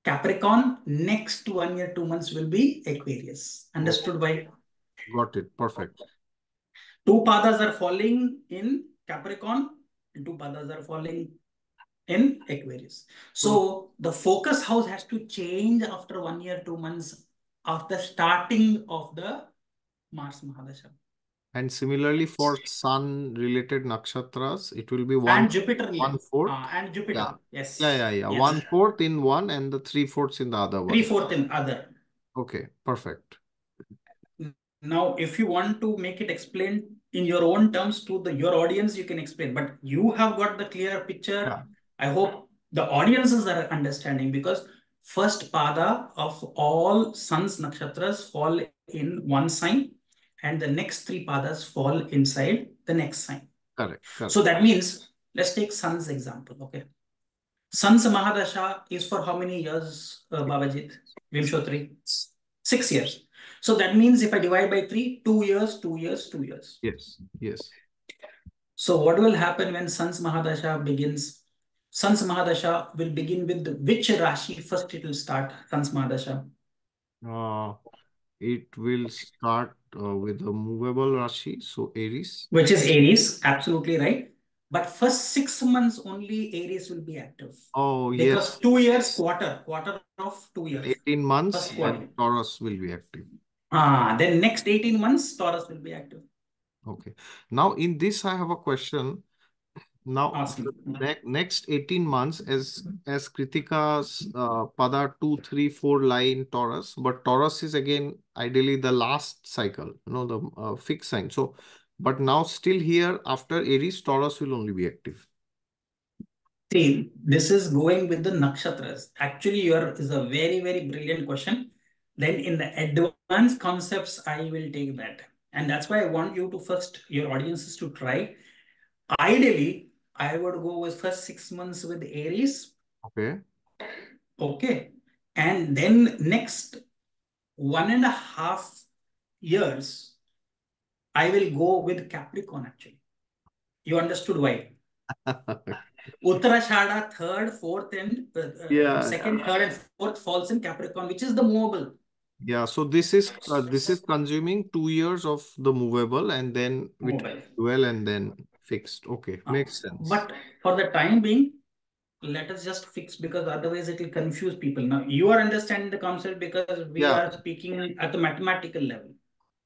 Capricorn. Next one year, two months will be Aquarius. Understood by? Got it. Perfect. Two padas are falling in Capricorn and two padas are falling in Aquarius. So the focus house has to change after one year, two months after starting of the Mars Mahadasha. And similarly for sun related nakshatras, it will be one and Jupiter one fourth. Uh, and Jupiter. Yeah. Yes. Yeah, yeah, yeah. Yes. One fourth in one and the three fourths in the other one. Three fourth in other. Okay, perfect. Now, if you want to make it explained in your own terms to the your audience, you can explain. But you have got the clear picture. Yeah. I hope the audiences are understanding because first pada of all sun's nakshatras fall in one sign and the next three padas fall inside the next sign. Correct. correct. So that means, let's take Sun's example, okay? Sun's Mahadasha is for how many years, uh, Babajit? Vimshotri? Six years. So that means if I divide by three, two years, two years, two years. Yes, yes. So what will happen when Sun's Mahadasha begins? Sun's Mahadasha will begin with which Rashi first it will start Sun's Mahadasha? Uh, it will start uh, with a movable Rashi, so Aries. Which is Aries, absolutely right. But first six months only Aries will be active. Oh, because yes. two years, quarter, quarter of two years. 18 months, First quarter. and Taurus will be active. Ah, then next 18 months, Taurus will be active. Okay. Now, in this, I have a question. Now, ne next 18 months, as as Kritika's uh, Pada 2, 3, 4 line Taurus, but Taurus is again ideally the last cycle, you know, the uh, fixed sign. So, but now still here after Aries, Taurus will only be active. See, this is going with the nakshatras. Actually, your is a very, very brilliant question. Then in the advanced concepts, I will take that. And that's why I want you to first, your audiences to try. Ideally, I would go with first six months with Aries. Okay. Okay. And then next one and a half years, I will go with Capricorn actually. You understood why? Uttarashada, third, fourth, and uh, uh, Yeah, second, yeah. third, and fourth falls in Capricorn, which is the movable. Yeah, so this is uh, this is consuming two years of the movable and then Mobile. dual and then fixed. Okay, Uh, makes sense. But for the time being, let us just fix because otherwise it will confuse people. Now you are understanding the concept because we Yeah. are speaking at the mathematical level.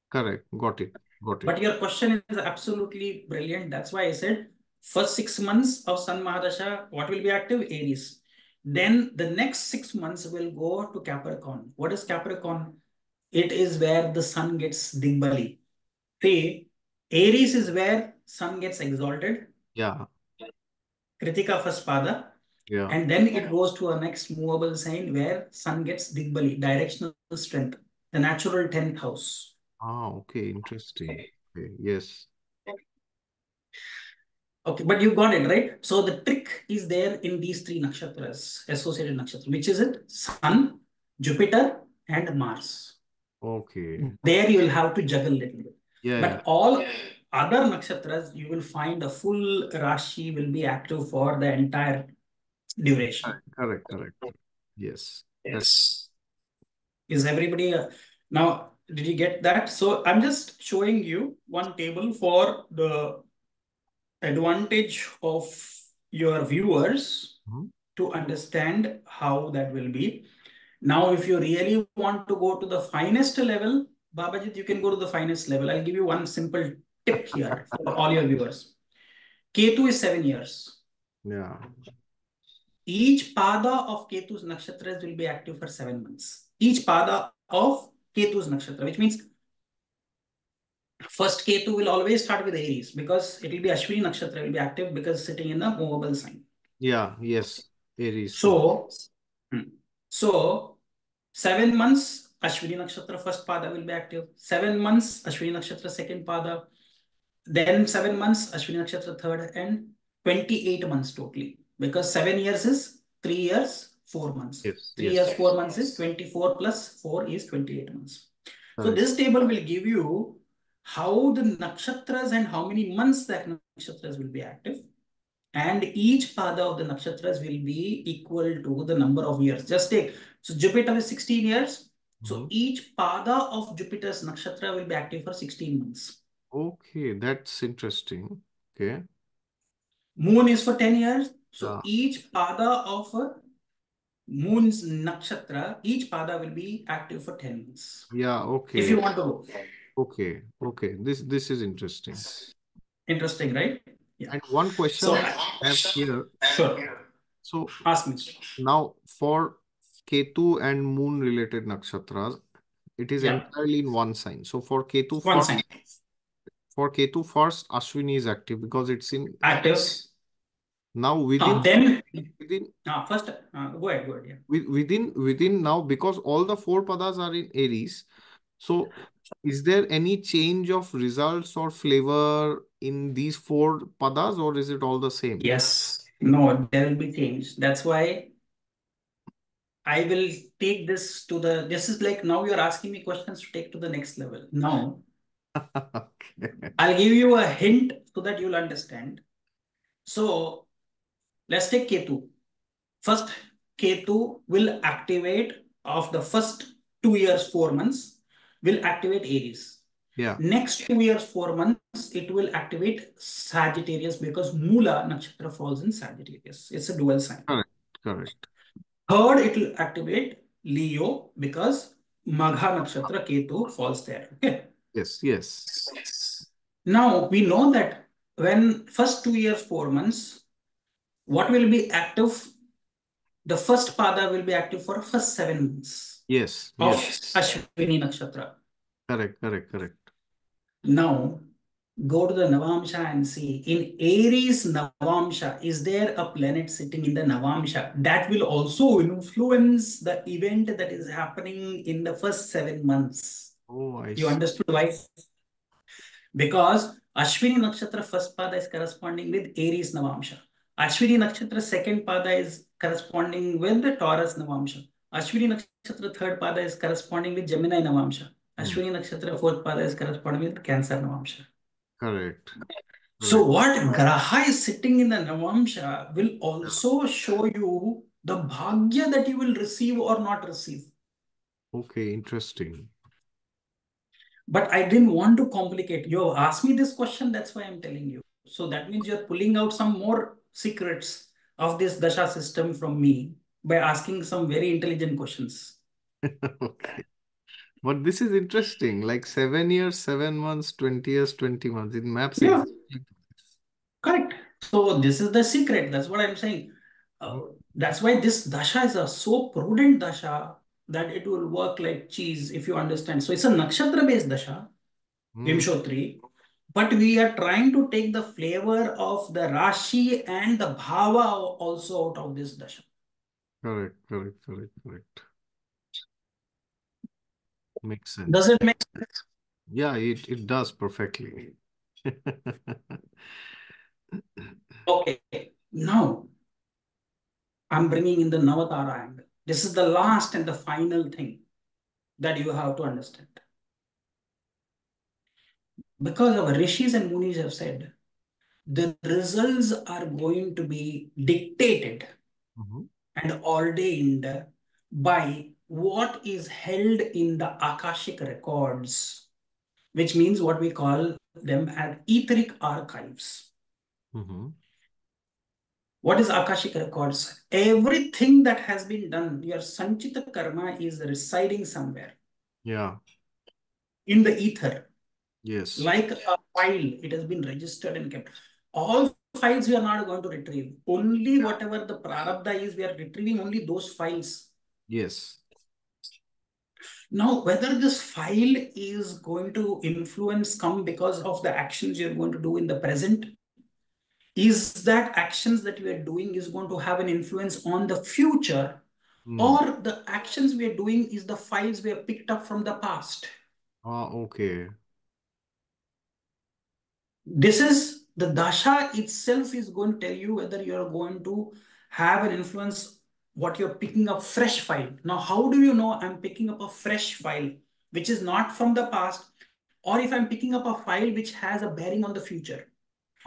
Correct. Got it. Got it. But your question is absolutely brilliant. That's why I said first six months of Sun Mahadasha, what will be active? Aries. Then the next six months will go to Capricorn. What is Capricorn? It is where the sun gets Digbali. See, Aries is where sun gets exalted. Yeah. Kritika first pada. Yeah. And then it goes to a next movable sign where sun gets Digbali, directional strength, the natural 10th house. Ah, okay. Interesting. Okay. Yes. Okay, but you've got it, right? So the trick is there in these three nakshatras, associated nakshatras, which is it? Sun, Jupiter, and Mars. Okay. There you will have to juggle a little bit. Yeah. But yeah. all other nakshatras, you will find the full Rashi will be active for the entire duration. Correct. Correct. correct. Yes. Yes. Is everybody uh, now? Did you get that? So I'm just showing you one table for the advantage of your viewers Mhm. to understand how that will be. Now, if you really want to go to the finest level, Babajit, you can go to the finest level. I'll give you one simple tip here for all your viewers. Ketu is seven years. Yeah. Each pada of Ketu's nakshatras will be active for seven months. Each pada of Ketu's nakshatra, which means first Ketu will always start with Aries because it will be Ashwini nakshatra will be active because sitting in the movable sign. Yeah. Yes. Aries. So, hmm. so seven months Ashwini nakshatra first pada will be active. Seven months Ashwini nakshatra second pada. Then seven months Ashwini nakshatra third and 28 months totally. Because seven years is three years, four months. Yes. Three Yes. years, four months is 24 plus four is 28 months. So this table will give you how the nakshatras and how many months that nakshatras will be active. And each pada of the nakshatras will be equal to the number of years. Just take, so Jupiter is 16 years. So Mhm. each pada of Jupiter's nakshatra will be active for 16 months. Okay. That's interesting. Okay. Moon is for 10 years. So Yeah. each pada of moon's nakshatra, each pada will be active for 10 months. Yeah. Okay. If you want to go. Okay. Okay. This this is interesting. Interesting, right? Yeah. And one question So, I have here. sure. So Ask me. now for Ketu and moon related nakshatras, it is Yeah. entirely in one sign. So for Ketu One first, sign. for Ketu first, Ashwini is active because it's in Active. now Uh, within then, within uh, first, uh, go ahead, go ahead. Yeah. with- within within now because all the four padas are in Aries. So is there any change of results or flavor in these four padas or is it all the same? Yes. No, there will be change. That's why I will take this to the, this is like now you're asking me questions to take to the next level. Now, Okay. I'll give you a hint so that you'll understand. So Let's take Ketu. First, Ketu will activate of the first two years, four months, will activate Aries. Yeah. Next two years, four months, it will activate Sagittarius because Mula Nakshatra falls in Sagittarius. It's a dual sign. Correct. Correct. Third, it will activate Leo because Magha Nakshatra Ketu falls there. Okay. Yes. Yes. Now we know that when first two years, four months, what will be active? The first pada will be active for first seven months. Yes. Of Yes. Ashwini Nakshatra. Correct. Correct. Correct. Now go to the Navamsha and see. In Aries Navamsha, is there a planet sitting in the Navamsha that will also influence the event that is happening in the first seven months? Oh, I You see. understood why? Because Ashwini Nakshatra first pada is corresponding with Aries Navamsha. Ashwini Nakshatra second pada is corresponding with the Taurus Navamsha. Ashwini Nakshatra third pada is corresponding with Gemini Navamsha. Hmm. Ashwini Nakshatra fourth pada is corresponding with Cancer Navamsha. Correct. So what Graha is sitting in the Navamsha will also show you the Bhagya that you will receive or not receive. Okay. Interesting. But I didn't want to complicate. You have asked me this question, that's why I'm telling you. So that means you're pulling out some more secrets of this Dasha system from me by asking some very intelligent questions. Okay. But this is interesting. Like seven years, seven months, 20 years, 20 months. It maps Yeah. exactly. Correct. So this is the secret. That's what I'm saying. Uh, that's why this dasha is a so prudent dasha that it will work like cheese if you understand. So it's a nakshatra based dasha, Hmm. Vimshotri, but we are trying to take the flavor of the Rashi and the Bhava also out of this dasha. Correct, correct, correct, correct. Makes sense. Does it make sense? Yeah, it, it does perfectly. Okay. Now I'm bringing in the Navatara angle. This is the last and the final thing that you have to understand. Because our rishis and munis have said, the results are going to be dictated Mhm. And ordained by what is held in the Akashic records, which means what we call them as etheric archives. Mhm. What is Akashic records? Everything that has been done, your Sanchita karma is residing somewhere Yeah, in the ether. yes. Like a file, it has been registered and kept. All files we are not going to retrieve. Only whatever the prarabdha is, we are retrieving only those files. Yes. Now, whether this file is going to influence come because of the actions you're going to do in the present, is that actions that we are doing is going to have an influence on the future, Hmm. or the actions we are doing is the files we have picked up from the past. Ah, okay. This is the dasha itself is going to tell you whether you're going to have an influence what you're picking up fresh file. Now, how do you know I'm picking up a fresh file which is not from the past, or if I'm picking up a file which has a bearing on the future?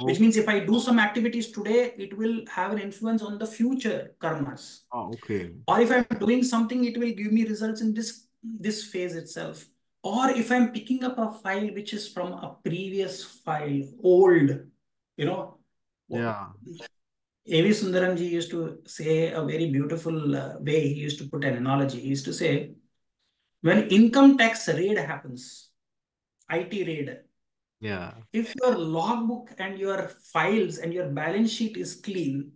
Which means if I do some activities today, it will have an influence on the future karmas. Ah, okay. Or if I'm doing something, it will give me results in this, this phase itself. Or if I'm picking up a file which is from a previous file, old, you know. Yeah. A.V. Sundaramji used to say a very beautiful uh, way. He used to put an analogy. He used to say, when income tax raid happens, IT raid, Yeah. if your logbook and your files and your balance sheet is clean,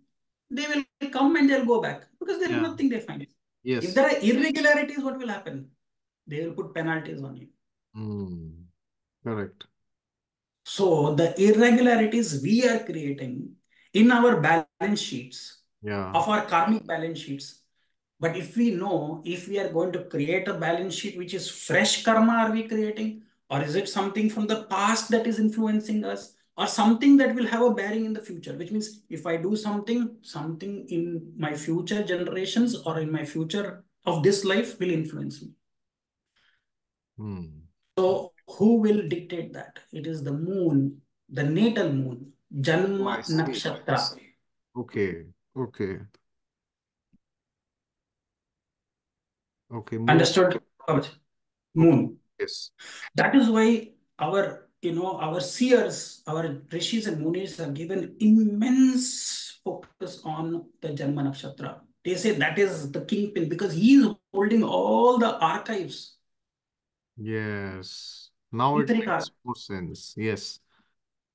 they will come and they'll go back because there is Yeah. nothing they find. Yes. If there are irregularities, what will happen? They will put penalties on you. Hmm. Correct. So the irregularities we are creating in our balance sheets Yeah. of our karmic balance sheets. But if we know if we are going to create a balance sheet which is fresh karma, are we creating? Or is it something from the past that is influencing us? Or something that will have a bearing in the future? Which means if I do something, something in my future generations or in my future of this life will influence me. Hmm. So who will dictate that? It is the moon, the natal moon, Oh, Janma I see. Nakshatra. Okay. Okay. Okay. Moon. Understood? Moon. Yes. That is why our, you know, our seers, our rishis and munis are given immense focus on the Janma Nakshatra. They say that is the kingpin because he is holding all the archives. Yes. Now it makes more sense. Yes.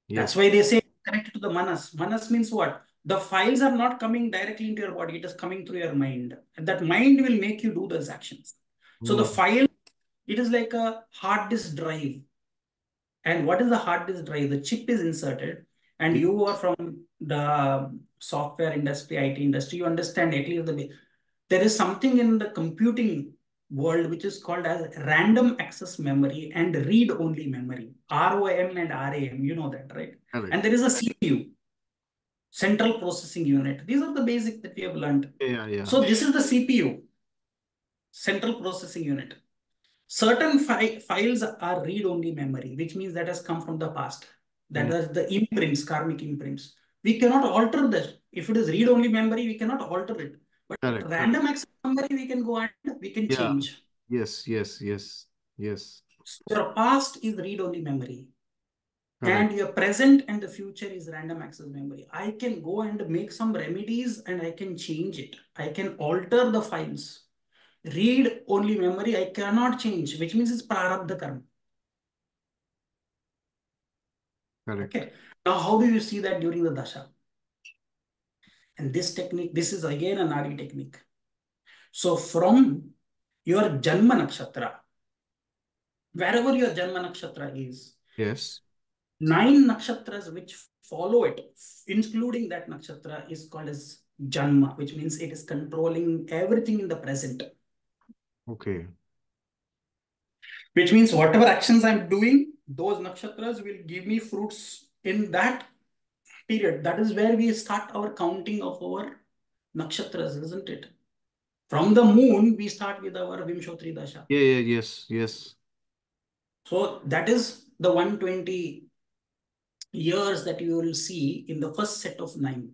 That's why they say connected to the manas. Manas means what? The files are not coming directly into your body, it is coming through your mind. And that mind will make you do those actions. So the Mm. file, it is like a hard disk drive. And what is the hard disk drive? The chip is inserted, and you are from the software industry, IT industry, you understand at least the there is something in the computing world which is called as random access memory and read-only memory. ROM and RAM, you know that, right? Correct. And there is a CPU, central processing unit. These are the basics that we have learned. Yeah, yeah. So this is the CPU, central processing unit. Certain fi files are read-only memory, which means that has come from the past. That Mm. is the imprints, karmic imprints. We cannot alter that. If it is read-only memory, we cannot alter it. But Correct, random access memory, we can go and we can Yeah. change. Yes, yes, yes, yes. So your past is read-only memory. Correct. And your present and the future is random access memory. I can go and make some remedies and I can change it. I can alter the files. Read only memory, I cannot change, which means it's prarabdha karma. Correct. Okay. Now, how do you see that during the dasha? And this technique, this is again a Nadi technique. So from your Janma Nakshatra, wherever your Janma Nakshatra is, Yes. nine nakshatras which follow it, including that nakshatra, is called as Janma, which means it is controlling everything in the present. Okay. Which means whatever actions I'm doing, those nakshatras will give me fruits in that period. That is where we start our counting of our nakshatras, isn't it? From the moon, we start with our Vimshotri Dasha. Yeah, yeah, yes, yes. So that is the 120 years that you will see in the first set of nine.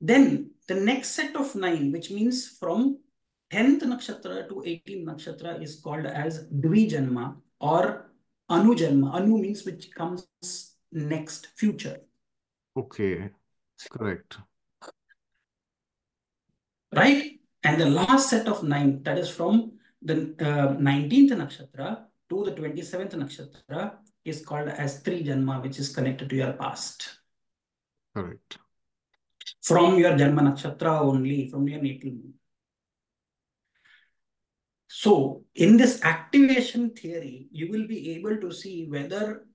Then the next set of nine, which means from 10th nakshatra to 18th nakshatra is called as Dvijanma or Anujanma. Anu means which comes next, future. Okay. Correct. Right? And the last set of nine, that is from the uh, 19th nakshatra to the 27th nakshatra is called as three Janma, which is connected to your past. Correct. From your Janma nakshatra only, from your natal moon. So, in this activation theory, you will be able to see whether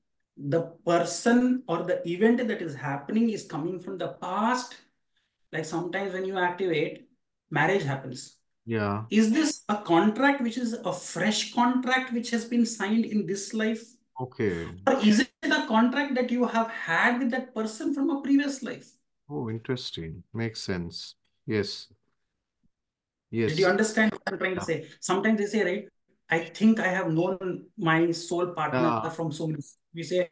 the person or the event that is happening is coming from the past. Like sometimes when you activate, marriage happens. Yeah. Is this a contract which is a fresh contract which has been signed in this life? Okay. Or is it a contract that you have had with that person from a previous life? Oh, interesting. Makes sense. Yes. Yes. Did you understand what I'm trying to say? Sometimes they say, right, I think I have known my soul partner Yeah. from so many. We say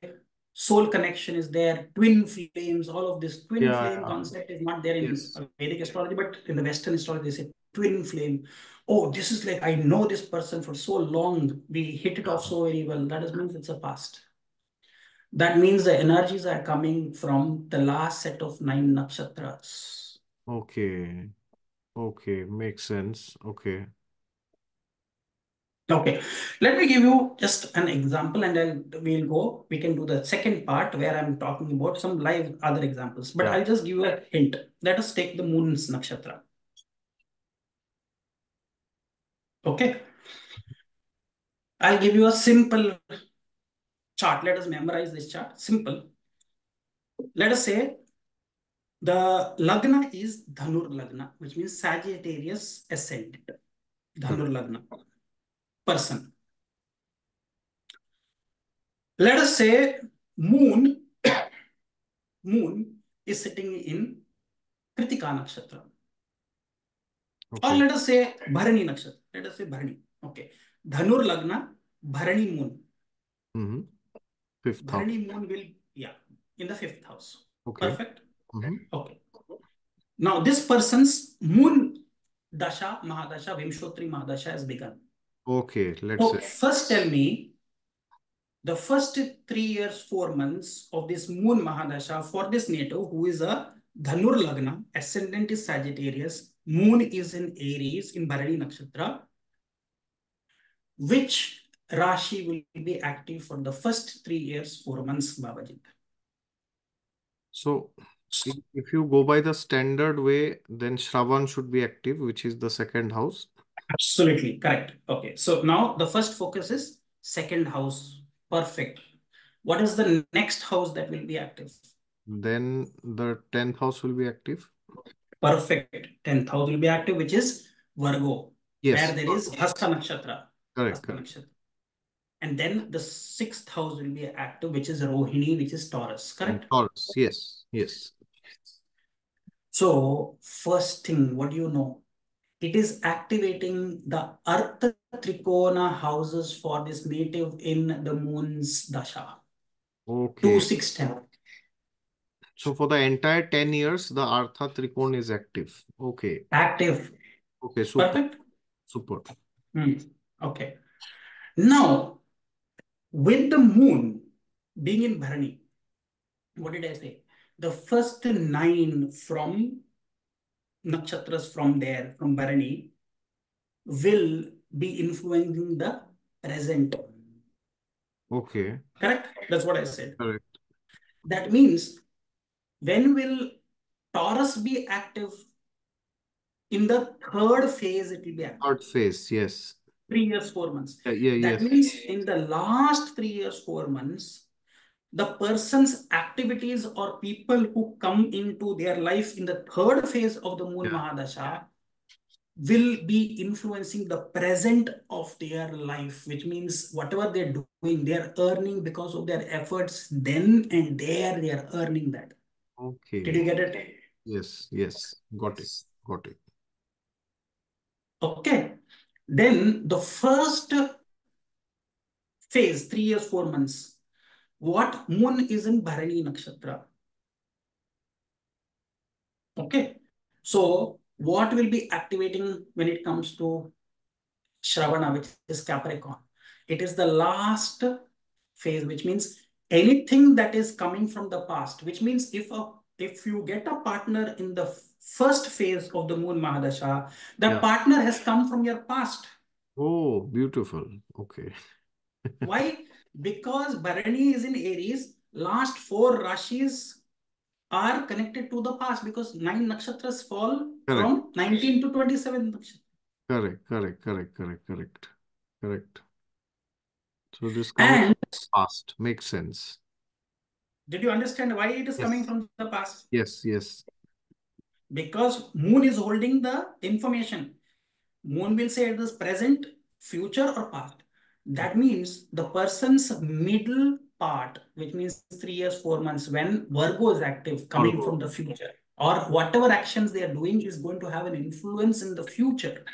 soul connection is there, twin flames, all of this twin Yeah. flame concept is not there in Yes. Uh, Vedic astrology, but in the Western astrology, they say twin flame. Oh, this is like I know this person for so long. We hit it off so very well. That is means it's a past. That means the energies are coming from the last set of nine nakshatras. Okay. Okay. Makes sense. Okay. Okay, let me give you just an example and then we'll go. We can do the second part where I'm talking about some live other examples, but Yeah. I'll just give you a hint. Let us take the moon's nakshatra. Okay, I'll give you a simple chart. Let us memorize this chart. Simple. Let us say the lagna is Dhanur lagna, which means Sagittarius ascendant. Dhanur hmm. lagna person. Let us say moon, moon is sitting in Kritika nakshatra. Okay. Or let us say Bharani nakshatra. Let us say Bharani. Okay. Dhanur lagna, Bharani moon. Mm-hmm. Fifth Bharani house. Moon will, yeah, in the fifth house. Okay. Perfect. Mm-hmm. Okay. Now, this person's moon dasha, mahadasha, Vimshotri mahadasha has begun. Okay, let's So, first tell me the first three years, four months of this moon mahadasha for this native who is a Dhanur Lagna, ascendant is Sagittarius, moon is in Aries in Bharani Nakshatra. Which Rashi will be active for the first three years, four months, Babaji? So if, if you go by the standard way, then Shravan should be active, which is the second house. Absolutely correct. Okay. So now the first focus is second house. Perfect. What is the next house that will be active? Then the 10th house will be active. Perfect. 10th house will be active, which is Virgo. Yes. Where there is Hasta Nakshatra. Correct, correct. Nakshatra. And then the sixth house will be active, which is Rohini, which is Taurus. And Correct? Taurus. Yes, yes. So first thing, what do you know? It is activating the Artha Trikona houses for this native in the moon's dasha. Okay. 2, 6, 10. So for the entire 10 years, the Artha Trikon is active. Okay. Active. Okay, super. Perfect? Super. Hmm. Okay. Now, with the moon being in Bharani, what did I say? The first nine from nakshatras from there, from Bharani, will be influencing the present. Okay. Correct? That's what I said. Correct. That means when will Taurus be active? In the third phase, it will be active. Third phase, yes. Three years, four months. Yeah, yeah, That yes. means in the last three years, four months, the person's activities or people who come into their life in the third phase of the Moon Yeah. Mahadasha will be influencing the present of their life, which means whatever they're doing, they're earning because of their efforts then and there, they are earning that. Okay. Did you get it? Yes, yes. Got it. Got it. Okay. Then the first phase, three years, four months, what moon is in Bharani Nakshatra. Okay. So what will be activating when it comes to Shravana, which is Capricorn? It is the last phase, which means anything that is coming from the past, which means if a if you get a partner in the first phase of the moon Mahadasha, the Yeah. partner has come from your past. Oh, beautiful. Okay. Why? Because Bharani is in Aries, last four Rashis are connected to the past because nine nakshatras fall Correct. from 19 to 27 nakshatras. Correct, correct, correct, correct, correct, correct. So this And past makes sense. did you understand why it is coming from the past? Yes, yes. Because moon is holding the information. Moon will say it is present, future, or past. That means the person's middle part, which means three years, four months, when Virgo is active, coming Virgo. from the future, or whatever actions they are doing is going to have an influence in the future.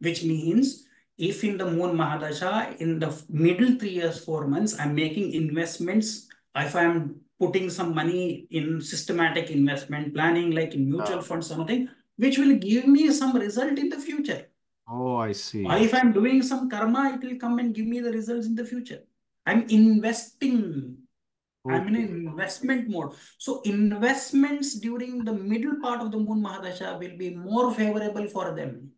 Which means if in the moon Mahadasha, in the middle three years, four months, I'm making investments, if I'm putting some money in systematic investment planning, like in mutual Yeah. funds, something, which will give me some result in the future. Oh, I see. Or if I'm doing some karma, it will come and give me the results in the future. I'm investing. I'm in an investment mode. So investments during the middle part of the moon Mahadasha will be more favorable for them.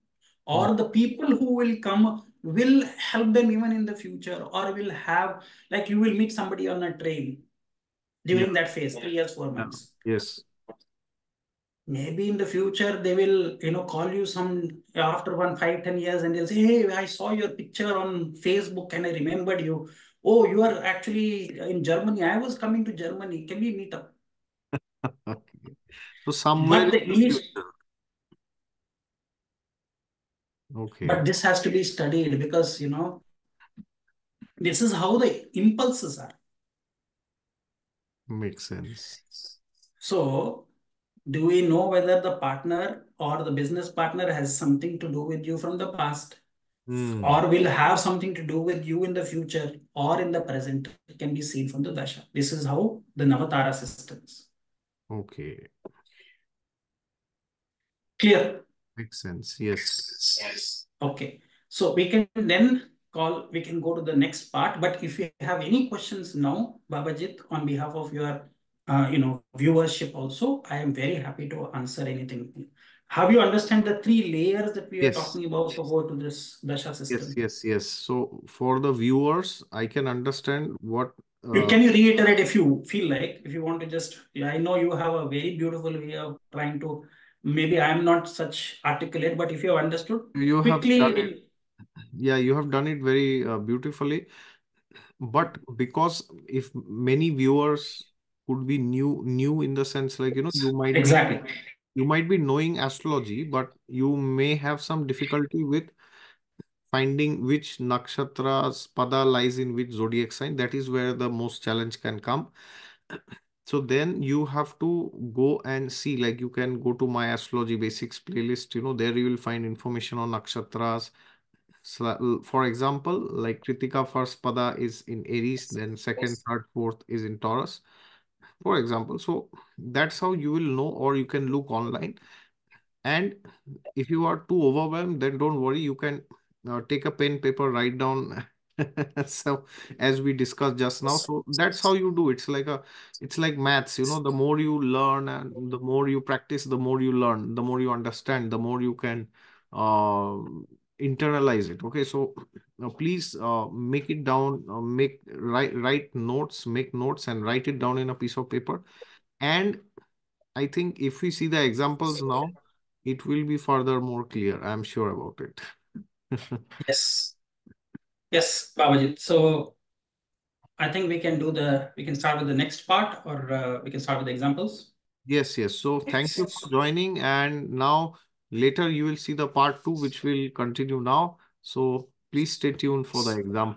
Or Oh, the people who will come will help them even in the future, or will have, like you will meet somebody on a train yeah, during that phase, three years, four yeah. months. Yes. Maybe in the future they will, you know, call you some after one five ten years and they'll say, Hey, I saw your picture on Facebook and I remembered you. Oh, you are actually in Germany. I was coming to Germany. Can we meet up? Okay. So somewhere But in the the. Okay. but this has to be studied because, you know, this is how the impulses are. Makes sense. So, do we know whether the partner or the business partner has something to do with you from the past? Hmm. or will have something to do with you in the future or in the present it can be seen from the dasha this is how the navatara systems Okay. Clear? Makes sense. Yes. Yes. Okay. So we can then call, we can go to the next part. But if you have any questions now, Babajit, on behalf of your, uh, you know, viewership also, I am very happy to answer anything. Have you understand the three layers that we Yes. are talking about to go to this Dasha system? Yes, yes, yes. So for the viewers, I can understand what. You, can you reiterate if you feel like, if you want to just, yeah, I know you have a very beautiful way of trying to, maybe I'm not such articulate, but if you have understood you quickly, have done it, yeah, you have done it very uh, beautifully. But because if many viewers could be new, new in the sense like, you know, you might exactly. Be, you might be knowing astrology, but you may have some difficulty with finding which nakshatra's pada lies in which zodiac sign. That is where the most challenge can come. So then you have to go and see, like you can go to my astrology basics playlist, you know, there you will find information on nakshatras. So, for example, like Kritika first pada is in Aries, then second, third, fourth is in Taurus, for example. So that's how you will know, or you can look online. And if you are too overwhelmed, then don't worry, you can uh, take a pen, paper, write down so as we discussed just now so that's how you do it's like a it's like maths you know the more you learn and the more you practice the more you learn the more you understand the more you can uh, internalize it okay so uh, please uh, make it down uh, make write write notes make notes and write it down in a piece of paper and i think if we see the examples now it will be further more clear i'm sure about it yes Yes, Babajit. So I think we can do the, we can start with the next part or uh, we can start with the examples. Yes, yes. So thank you for joining. And now later you will see the part two, which will continue now. So please stay tuned for the example.